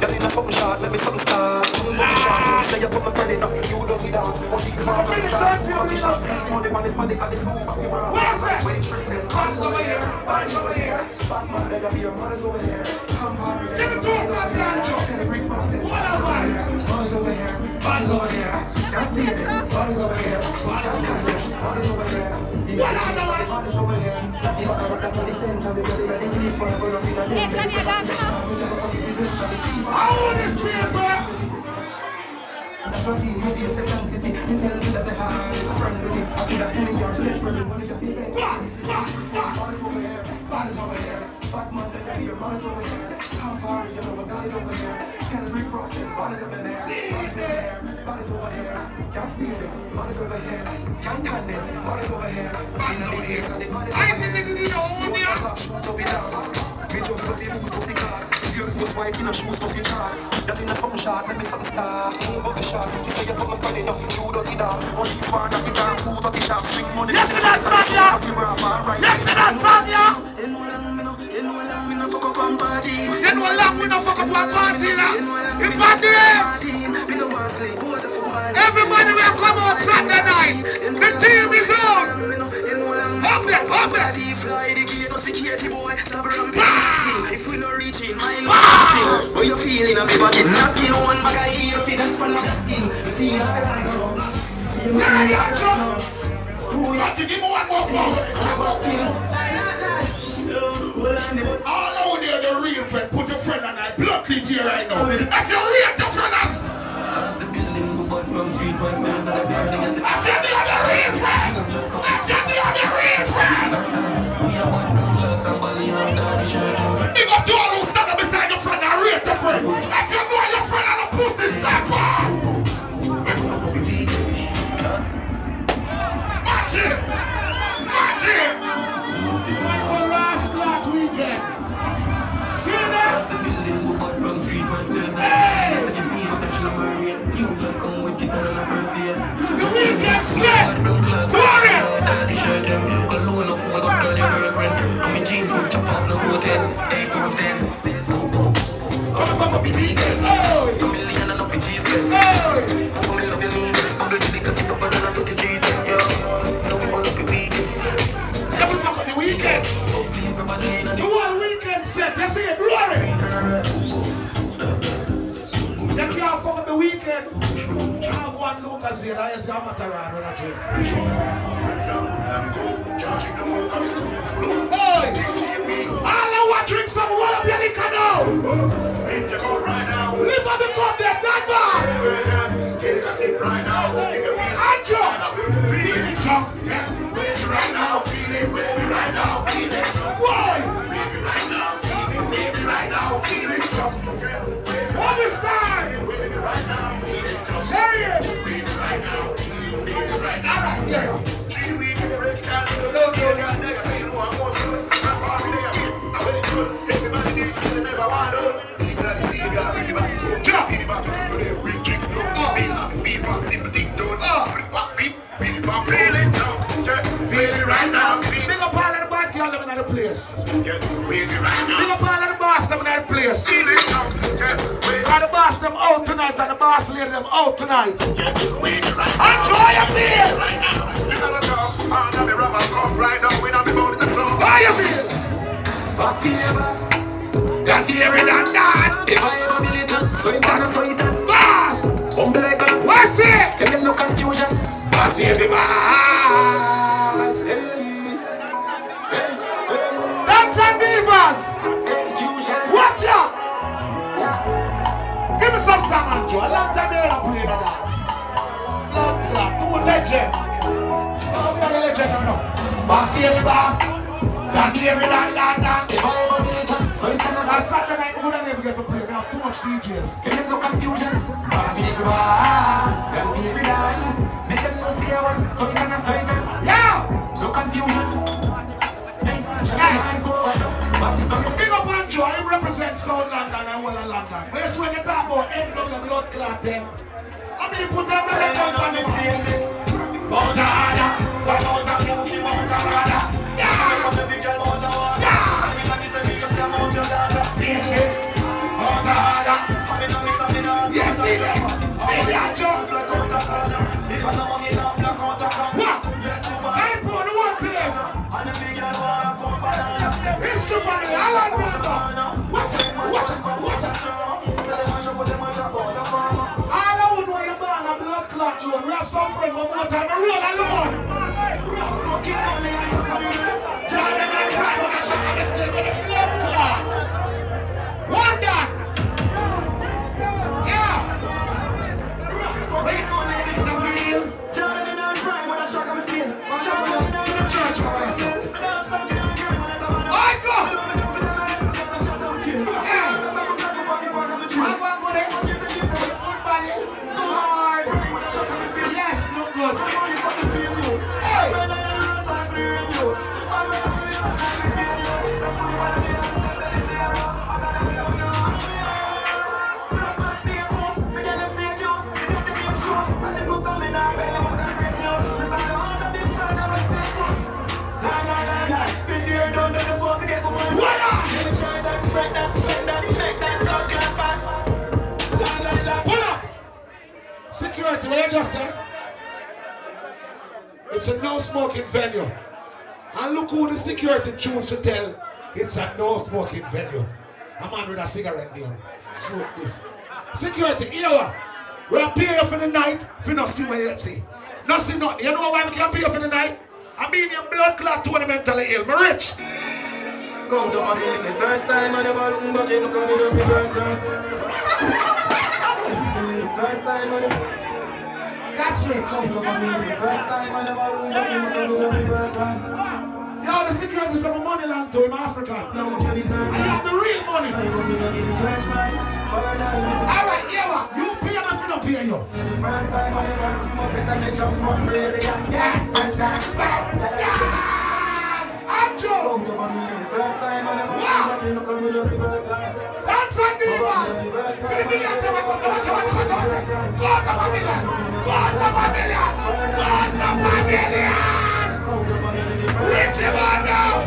Speaker 19: Girl in a something short, let me something star. Move up the. You don't get out. What these man
Speaker 20: Finish
Speaker 19: got, on off your and bottles over here, over here. They over here. Come party,
Speaker 20: Let me do something, Andrew.
Speaker 19: Every crossing,
Speaker 20: What am I?
Speaker 19: bottles over here, bottles over here. Can't it, bottles over here. Can't stand it, over here.
Speaker 20: What I?
Speaker 19: Over here. Got to rock that to the center, the girl in the place, wanna go up in a second city. You tell me that's a hard friend with it. I could have any for the money of his spend. Bottles over here, bottles over here. Batman, got your bottles over here. Party, you know, we got it over here. Calvary crossing, bottles over there. Bottles over here, bottles over here. Can't steal it, bottles over here. Can't can it, bottles over here. In the place, and the bottles over here. Top shoot up the dance. Me just love the boost, pussy car. Your force white in a shoes, pussy car. That in a something short, let me something star. Move up the shots, you say you're from a friend enough. You dirty dog. Only this one, knock it down, food up the shop. Swing money.
Speaker 20: Yes, to that yeah. Yes, to that.
Speaker 11: You know me no, long me no fuck up on party.
Speaker 20: You know now. In party,
Speaker 11: Me no sleep,
Speaker 20: everybody will come out Sunday night. The team is on. Up there, up there.
Speaker 11: Fly the we in you feeling? I'm about to knock you one bag of heel. Fit that's one of the skin. You feel alright now. You
Speaker 20: Yeah, yeah,
Speaker 11: alright
Speaker 20: drop.
Speaker 11: now. Who
Speaker 7: Got to give me one more song. That's your
Speaker 11: dirty shirt them You can loan a phone, go call your girlfriend. I'm in jeans, foot chop off, no go then Hey, go then Boom, boom Come from up in me,
Speaker 20: girl.
Speaker 11: Come in, Leon, and up in cheese,
Speaker 20: girl
Speaker 11: Come in, love your knees Bubble to the
Speaker 20: cocky, tougher than a 33 have one Lucas here. That is your Mataran when I drink. All I want drink some water up your now.
Speaker 7: If you right now,
Speaker 20: the cup there, that
Speaker 7: you feel feel it strong, yeah. It right now, feel it, wave it right now, feel it.
Speaker 20: Why?
Speaker 7: Wave it right now, feel it, wave it right now, feel strong, place.
Speaker 20: Big up all of the boss them in that place. And the boss them out tonight and the boss lady them out tonight. Enjoy your meal. How you feel?
Speaker 11: Boss be a boss.
Speaker 20: That's the every done done.
Speaker 11: If I ever militant, so it and so it and
Speaker 20: Boss.
Speaker 11: Humble like a
Speaker 20: What's it?
Speaker 11: Tell them no confusion.
Speaker 20: Boss boss.
Speaker 11: Hey, hey, hey.
Speaker 20: That's some divas.
Speaker 11: Execution.
Speaker 20: Watch out. Me some song, Andrew. A long time they don't play dance. Blood clot, two legend. Oh, are the legend now. Boss baby boss. That's the every done done done.
Speaker 11: If I ever so it and
Speaker 20: Now
Speaker 11: so
Speaker 20: Saturday night we gonna never get to play. We have too much DJs.
Speaker 11: Tell them no confusion. Boss be a boss. Them every day. Make them no see one, so so it and
Speaker 20: Yeah.
Speaker 11: no confusion.
Speaker 20: Big up Andrew, I represent South London and all of London. You when you talk about NW blood clot then. I mean put them more time. I roll alone. Just say? It's a no smoking venue. And look who the security choose to tell it's a no smoking venue. A man with a cigarette there. Shoot this. Security, you know what? We'll pay for the night for not see what you see. Not see nothing. You know why we can't pay for the night? I mean your blood clot tournamentally ill. Me rich.
Speaker 11: Count up on me the first time I never look back in, look at me the first time. First time I
Speaker 20: That's rich.
Speaker 11: count up on me the first time I never look back in, look at me the first time.
Speaker 20: Yo, the security is some money land to him African.
Speaker 11: Now look at this
Speaker 20: And you have the real money.
Speaker 11: I go to the church man, paradise.
Speaker 20: Alright, yeah, what? You pay if you don't pay you.
Speaker 11: The first time I never in, I jump up crazy. Yeah, first time.
Speaker 20: Andrew!
Speaker 11: Count up on me the first time I never look back in, look at me the first time.
Speaker 20: That's a divas! See me at the watch out, watch out, watch out, watch out! God the familiar! God the familiar! God the familiar! Reach him on now!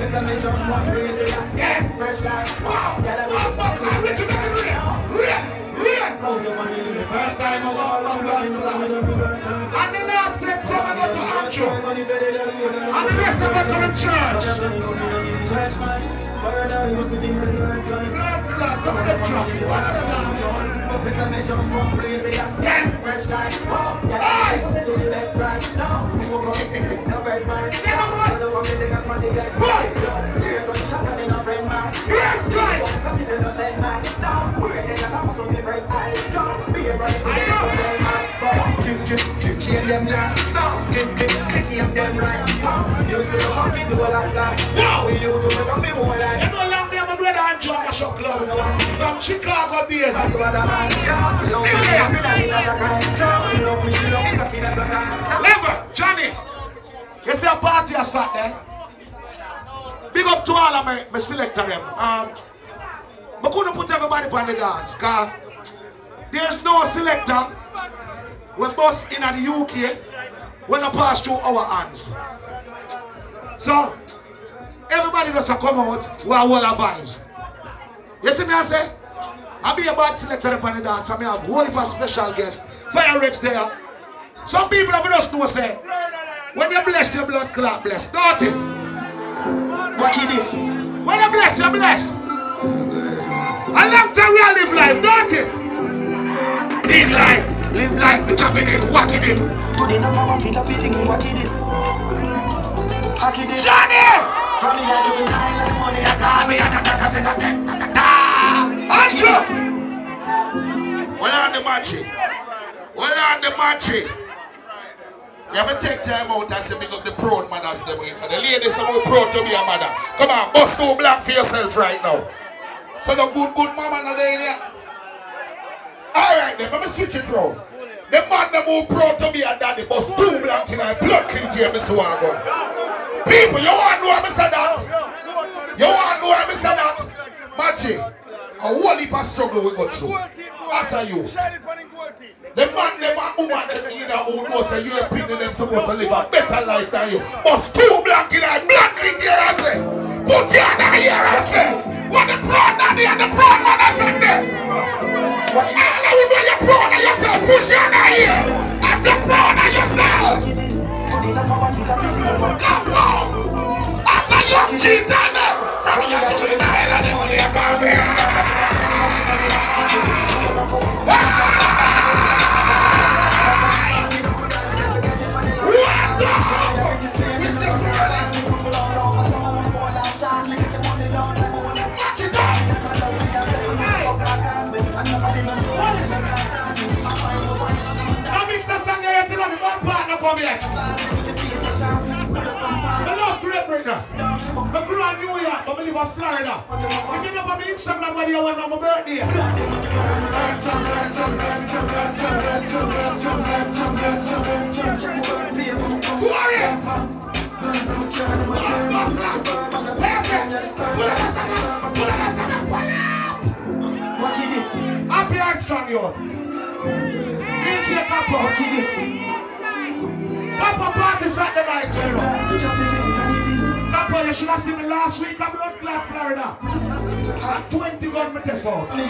Speaker 20: Yeah! Wow! Wow, wow, wow! Reach him on real! Real! Real!
Speaker 11: Count up on me the first time I look back in, the first time.
Speaker 20: And the Lord said, go to Andrew. And the rest of us to the church. Blood clot,
Speaker 11: Chain them like stop, click, click, click, aim them right. Used to fuck it, do a lot like. Now you do make a feel more like.
Speaker 20: You know long day my brother Andrew at the shop club. From Chicago days. Still there. Lever, Johnny. You see a party I sat there. Big up to all of my, my selector them. Um, I couldn't put everybody on the dance, cause there's no selector we bust in the UK when I pass through our hands. So,
Speaker 11: everybody just a come out with a whole of vibes. You see me I say? I be a bad selector up on the dance. I me have of special guests. Fire rich there. Some people have just know say, when you bless your blood clot bless, don't it? What you did? When you bless, you bless. A long time we all live life, don't it? Live life, live life, the traffic in, what you?
Speaker 20: Today no mama fit up eating. Hockey did.
Speaker 11: Johnny!
Speaker 20: From the age of nine, the money I got me.
Speaker 11: Andrew!
Speaker 7: Well on the matchy. Well on the matchy. You have to take time out and say big up the proud mothers them in. The ladies are more proud to be a mother. Come on, bust two black for yourself right now. So the good good mama no there. Alright then, let me switch it round. The man them who proud to be a daddy, bust two black in a blood clean here, Mr. Wagon. People, you want to know I said that? You want to know I said that? Magic. A whole heap of struggle we go through. As a youth. The man, them and woman, them either who knows that you're opinion them supposed to live a better life than you. Bust two black in a black in here, I say. Put your hand here, I say. What the proud daddy and the proud mother say there? What you know when you're proud of yourself, push your hand here. If you're proud of yourself. Come on. As a young cheater, from your cheater, and then here
Speaker 11: till one partner come yet. I love Great Britain. I grew in New York, but I live in Florida. If you know my Instagram, you want on my birthday? Happy Heart Strong. DJ Papa.
Speaker 20: What you did?
Speaker 11: Papa party Saturday night, you. Papa, you should have seen me last week at Blood Clot, Florida. At 20 gun me test out. I'm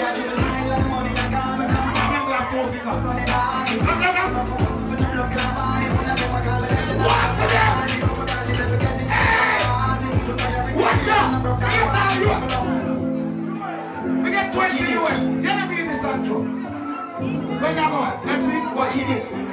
Speaker 11: glad two fingers. I'm to this? Hey! Watch out! Get. We get 20 US. You know me in this Andrew. Where you going? Next week, what you did?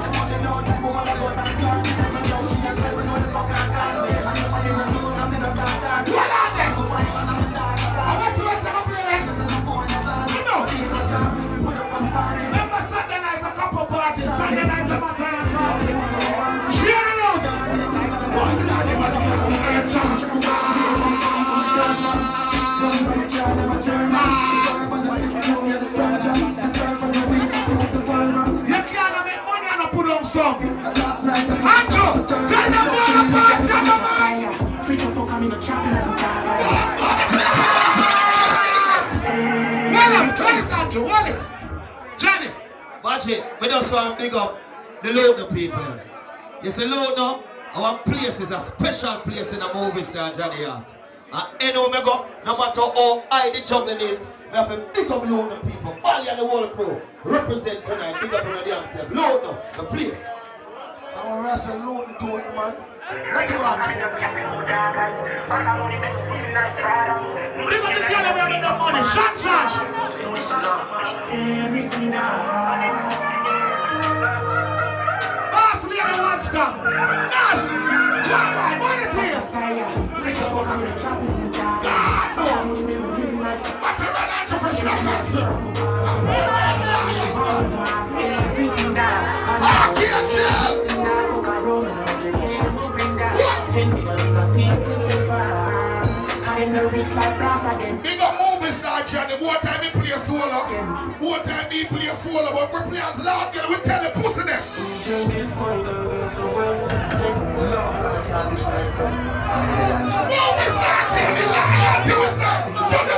Speaker 11: Watch it.
Speaker 16: We just want to big up the Loudon people. You see, Loudon, our place is a special place in the movie star Johnny Hart. And anywhere we go, no matter how high the juggling is, we have to big up Loudon people. All and the whole crew represent tonight. Big up on the self. Loudon, the place.
Speaker 11: I'm gonna wrestle Luton to it, man. Let it go. Big up the girl that make that money. Shot, shot. Boss, me and the one stop. Nas, come on, money to you. God, no. Material and.
Speaker 20: Everything.
Speaker 11: Ah, can't chase.
Speaker 20: Rich like brass again.
Speaker 7: Big up movie
Speaker 20: start Johnny, more time he play solo. More time he play solo, but we play as loud girl, we tell the pussy them. Now we start Johnny, lion, do it, sir. Do the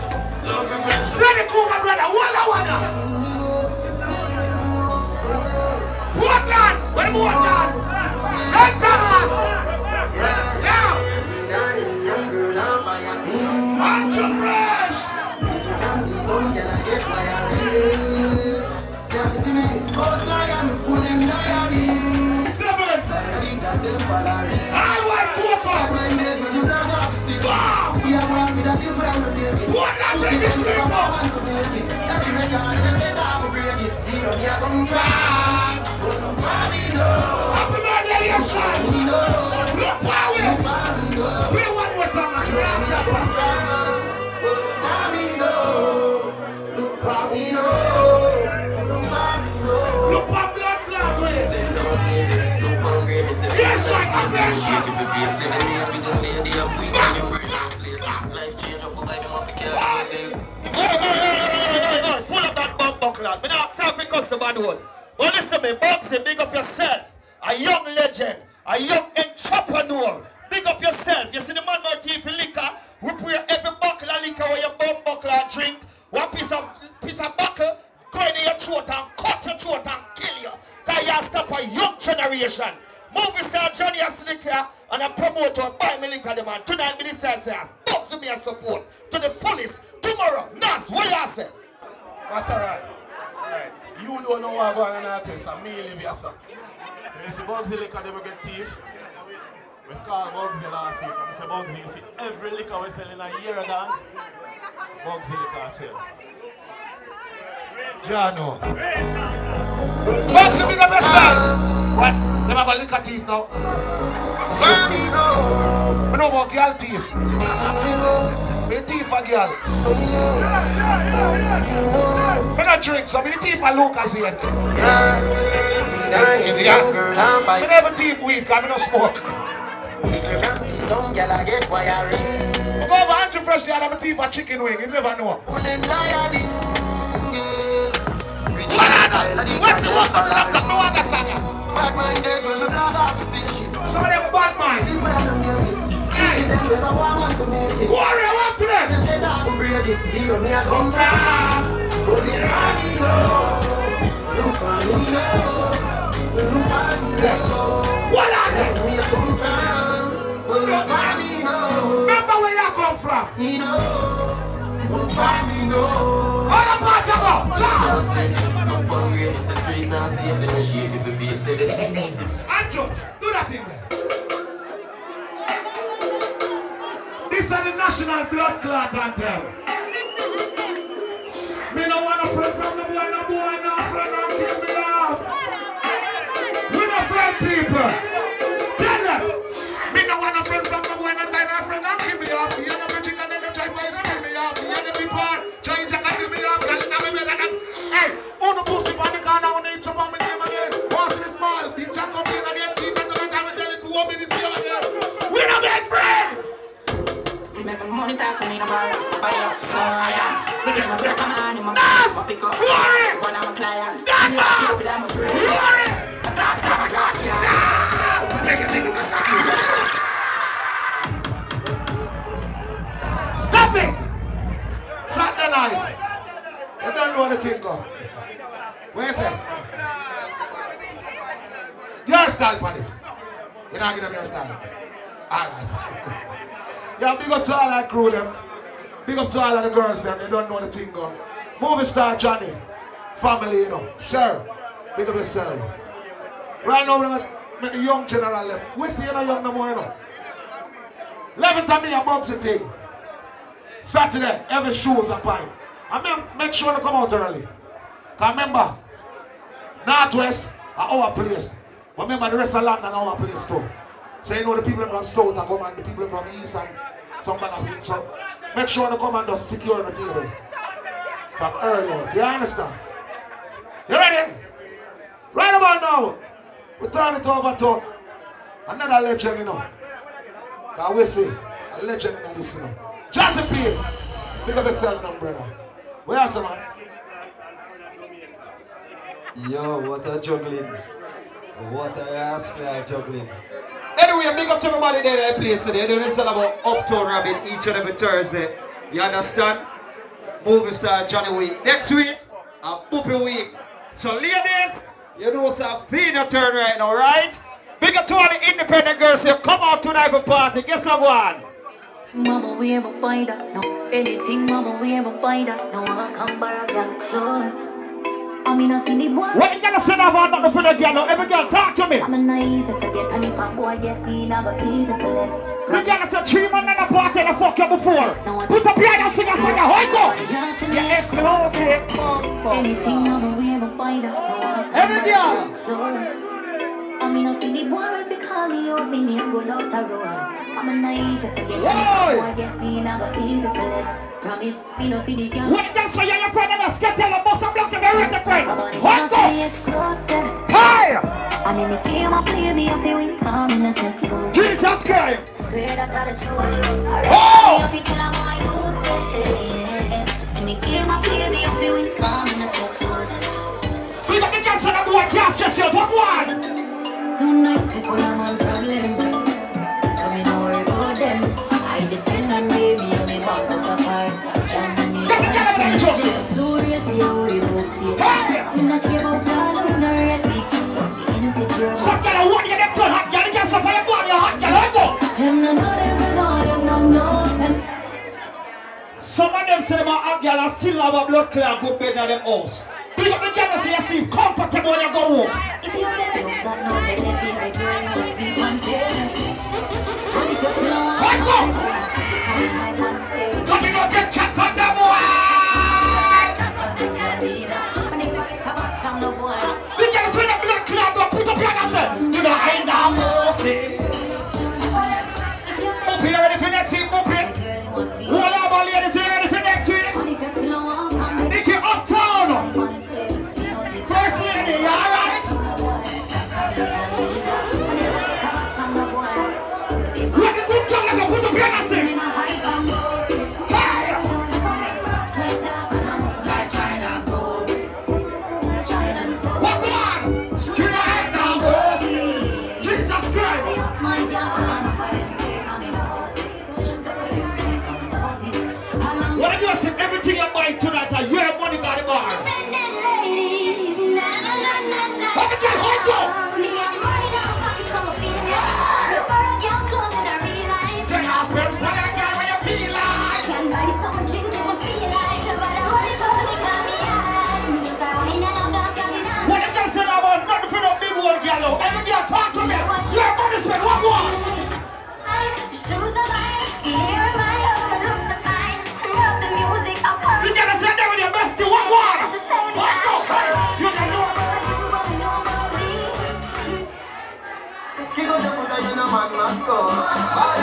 Speaker 20: Andrew? Freddy Krueger, brother. Walla, walla. Portland. Where the? St. Thomas. Seven. love you, but I will milk it. What love is this thing, bro? Every record, them say I will break it. See, on here come from. But nobody know. Happy birthday, yes, man. No power. We want what's on my ground. Yes, man. But nobody know. Nobody know. Nobody know. Look at blood clot, man. Yes, man. I'm
Speaker 16: ready. Pull up that bum buckle out. Me not self customer one. But listen me, Bugsy, big up yourself. A young legend, a young entrepreneur. Big up yourself. You see the man my teeth liquor. We pray every buckle of liquor where your bum buckle and drink. One piece of piece of buckle, go in your throat and cut your throat and kill you. Cause you stop a young generation. Movie star Johnny Aslicker and a promoter buy me liquor the man. Tonight me decide say Bugsy uh, me a support to the fullest. Tomorrow, Nas, what you say?
Speaker 4: But alright, alright. You don't know what going on that place, and me live here, sir. So you see Bugsy liquor, they will get thief. We called Bugsy last week, and say Bugsy, you see every liquor we sell in a year dance, Bugsy liquor sell.
Speaker 20: Jano. Bugsy, big up yourself. What? Them have a liquor thief now. I know about girl thief. Me thief a girl. Me not drink, so me thief a Lucas here. Me never thief weed, cause me no smoke. I go over Andrew Fresh yard, I'm a thief a chicken wing, you never know. What's the one from the laptop? No understand ya. Some of them bad minds. Hey. Warrior, what to them? Come from. What are they? Remember where you come from. Other Andrew, do that thing there. This is the national blood clot anthem. Me no want a friend from the boy, no boy, no friend, no keep me off. We no friend people.
Speaker 7: My money talk for me, no buy buy up, so I am. Because my break, I'm on my back, I pick up, one of my client. Me have to be like my friend. A dance, come on, God, yeah. Take a thing, you
Speaker 20: Stop it! Saturday night. You don't know the thing go. Where is it? Your style it. You're not give them your style. Alright. Yeah, big up to all that crew them. Big up to all of the girls them. They don't know the thing go. Movie star Johnny. Family, you know. Sure. Big up yourself. Right now, we're gonna make the young general left. We see you know young no more, you know. 11 time me a boxing thing. Saturday, every show is a. I mean, make sure to come out early. Cause remember, Northwest are our place. But remember the rest of London are our place too. So you know the people from South are come and the people from East and some people. So make sure and just secure the table. From early out. You understand? You ready? Right about now, we turn it over to another legend, you know. Can we see a legend in this, you know. Jazzy P. Pick up yourself now, brother. Where some man?
Speaker 16: Yo, what a juggling. What a rascal juggling.
Speaker 21: Anyway, big up to everybody there that place today. They're all about Uptown Robin each and every Thursday. You understand? Movie star Johnny Week. Next week, a Boopy Week. So ladies, you know it's a Fina turn right now, right? Big up to all the independent girls here. Come out tonight for party. Guess what?
Speaker 9: Mama, we ever buy that? No. Anything, mama, we ever buy that? No, I come by a girl close. I mean, I see the boy.
Speaker 21: What you gonna say about nothing for the girl? No, every girl, talk to me.
Speaker 9: I'm a nice if I get and if a boy get me, I go easy to live.
Speaker 21: The girl say three man in a party and fuck you before. Put up your hand and sing a song. How you go? You exclusive.
Speaker 9: Anything, mama, we ever buy that? No, I come
Speaker 21: Every girl.
Speaker 9: I mean, I see the boy if they call me out, me name go out the road. I'm a nice if I get a boy get me, I go easy to live. Promise, me no see the girl.
Speaker 21: What that's for you, your friend, and a skate tell a boss and block the very the friend. You go?
Speaker 9: Hey! And then he came and played me up till we come in the.
Speaker 21: Jesus Christ!
Speaker 9: Swear that I the truth. Them
Speaker 21: say
Speaker 9: them
Speaker 21: are hot girl and still have a blood clot good bed in them house. Big up the girl and say you sleep comfortable when you go home.
Speaker 9: If you don't got no baby girl, you must sleep on bed. And you feel
Speaker 21: How you go? Come in, go get chat for the boy. The girl say the blood clot, put up your hand and you know, I ain't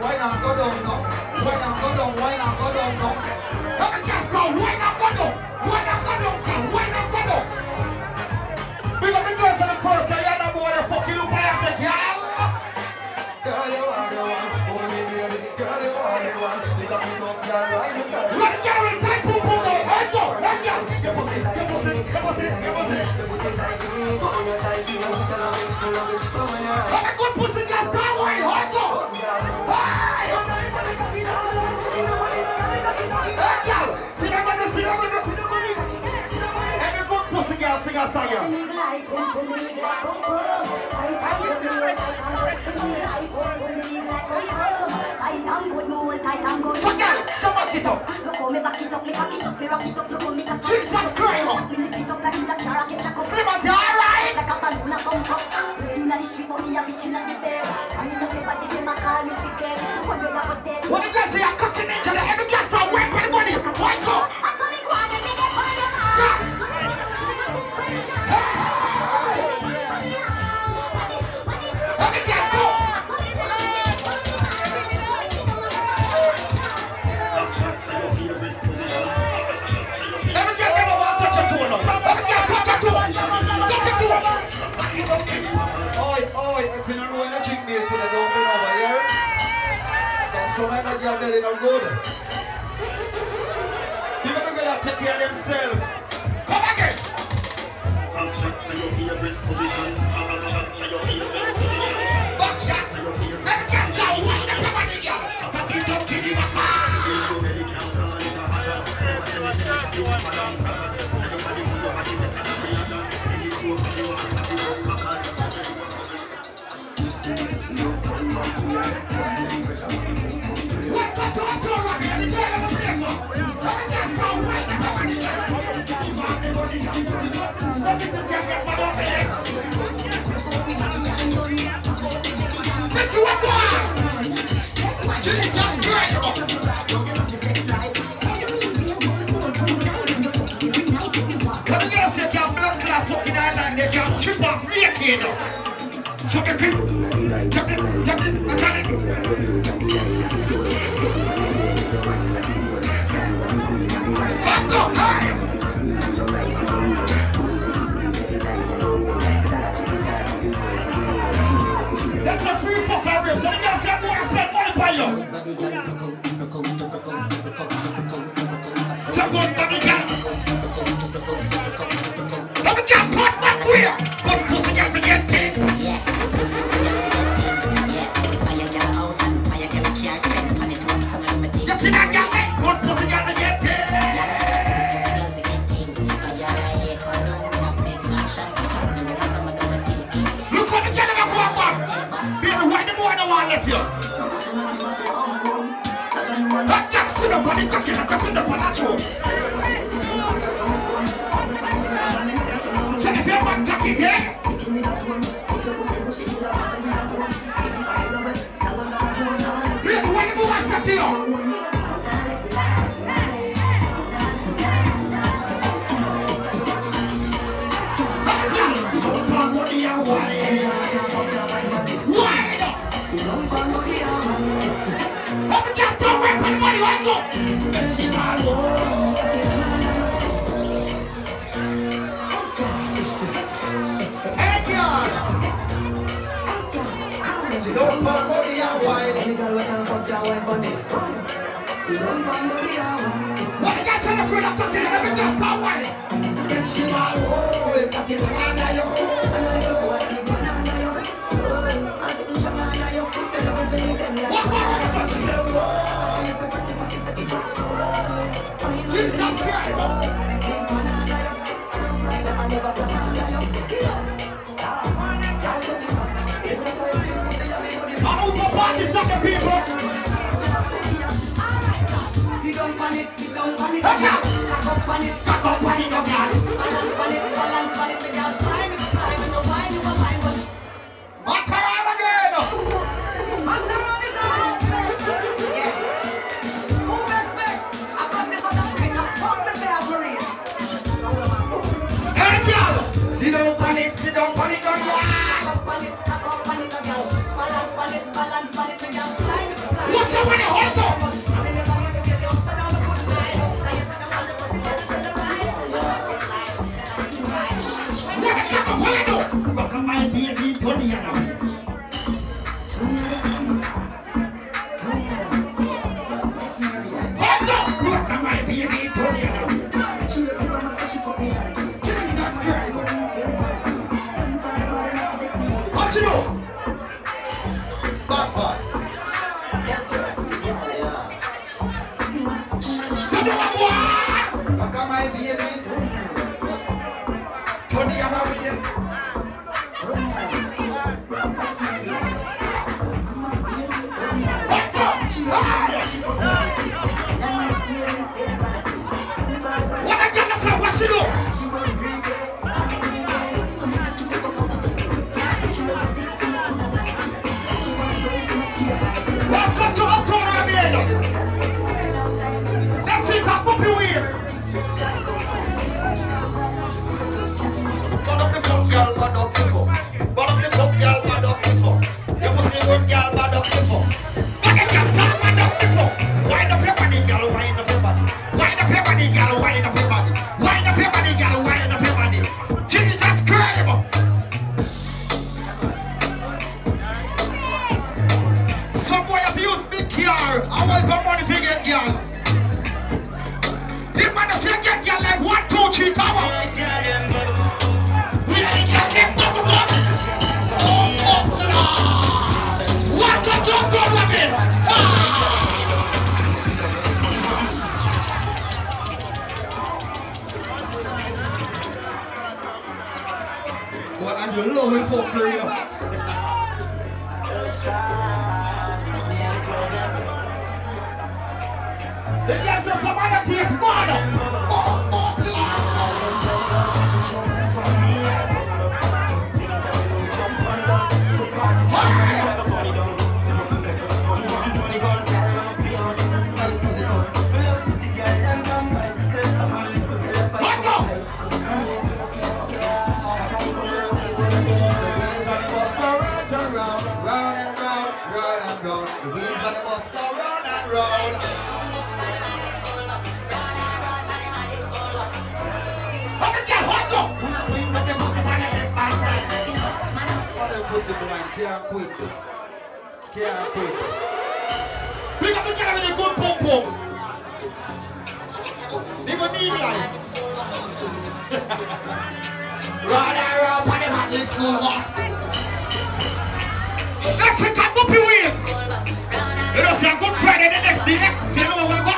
Speaker 21: Why not go down, no? Why not go
Speaker 19: down, why not go down, no?
Speaker 21: Let
Speaker 19: me
Speaker 21: just go,
Speaker 19: why not
Speaker 11: sing a song, yeah. Jesus Christ! Slim as you alright? When
Speaker 16: take.
Speaker 11: Come again. Back shot. Up your body, girl. Back up to the back. Make you a boy. Jesus Christ. Come and get us your damn blood clot fucking island. They can strip off naked. Chuck it, chuck it, chuck it, chuck it. Fuck So good, So if you're one cocky, yeah? Baby,
Speaker 16: big man under you. Oh, and something strong under you. Tell her when you bend like
Speaker 11: What more on the
Speaker 16: sit down on it. Cock up on it,
Speaker 11: Cock up on it, no girl.
Speaker 21: Remember, I want the money to get girl. If man say get girl like one, two, three, power. We are the girl them bubbles up. Lord. What the fuck, God, Robin? Boy, Andrew, love him for career.
Speaker 16: Pussy blind, can't quit. Can't quit.
Speaker 21: Up the girl with good pum pum. Even need life.
Speaker 16: Round and round, on the magic school bus.
Speaker 21: Next week at Boopy Waves. You know, see a Good Friday the next day. So you know what we got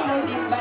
Speaker 9: upload this by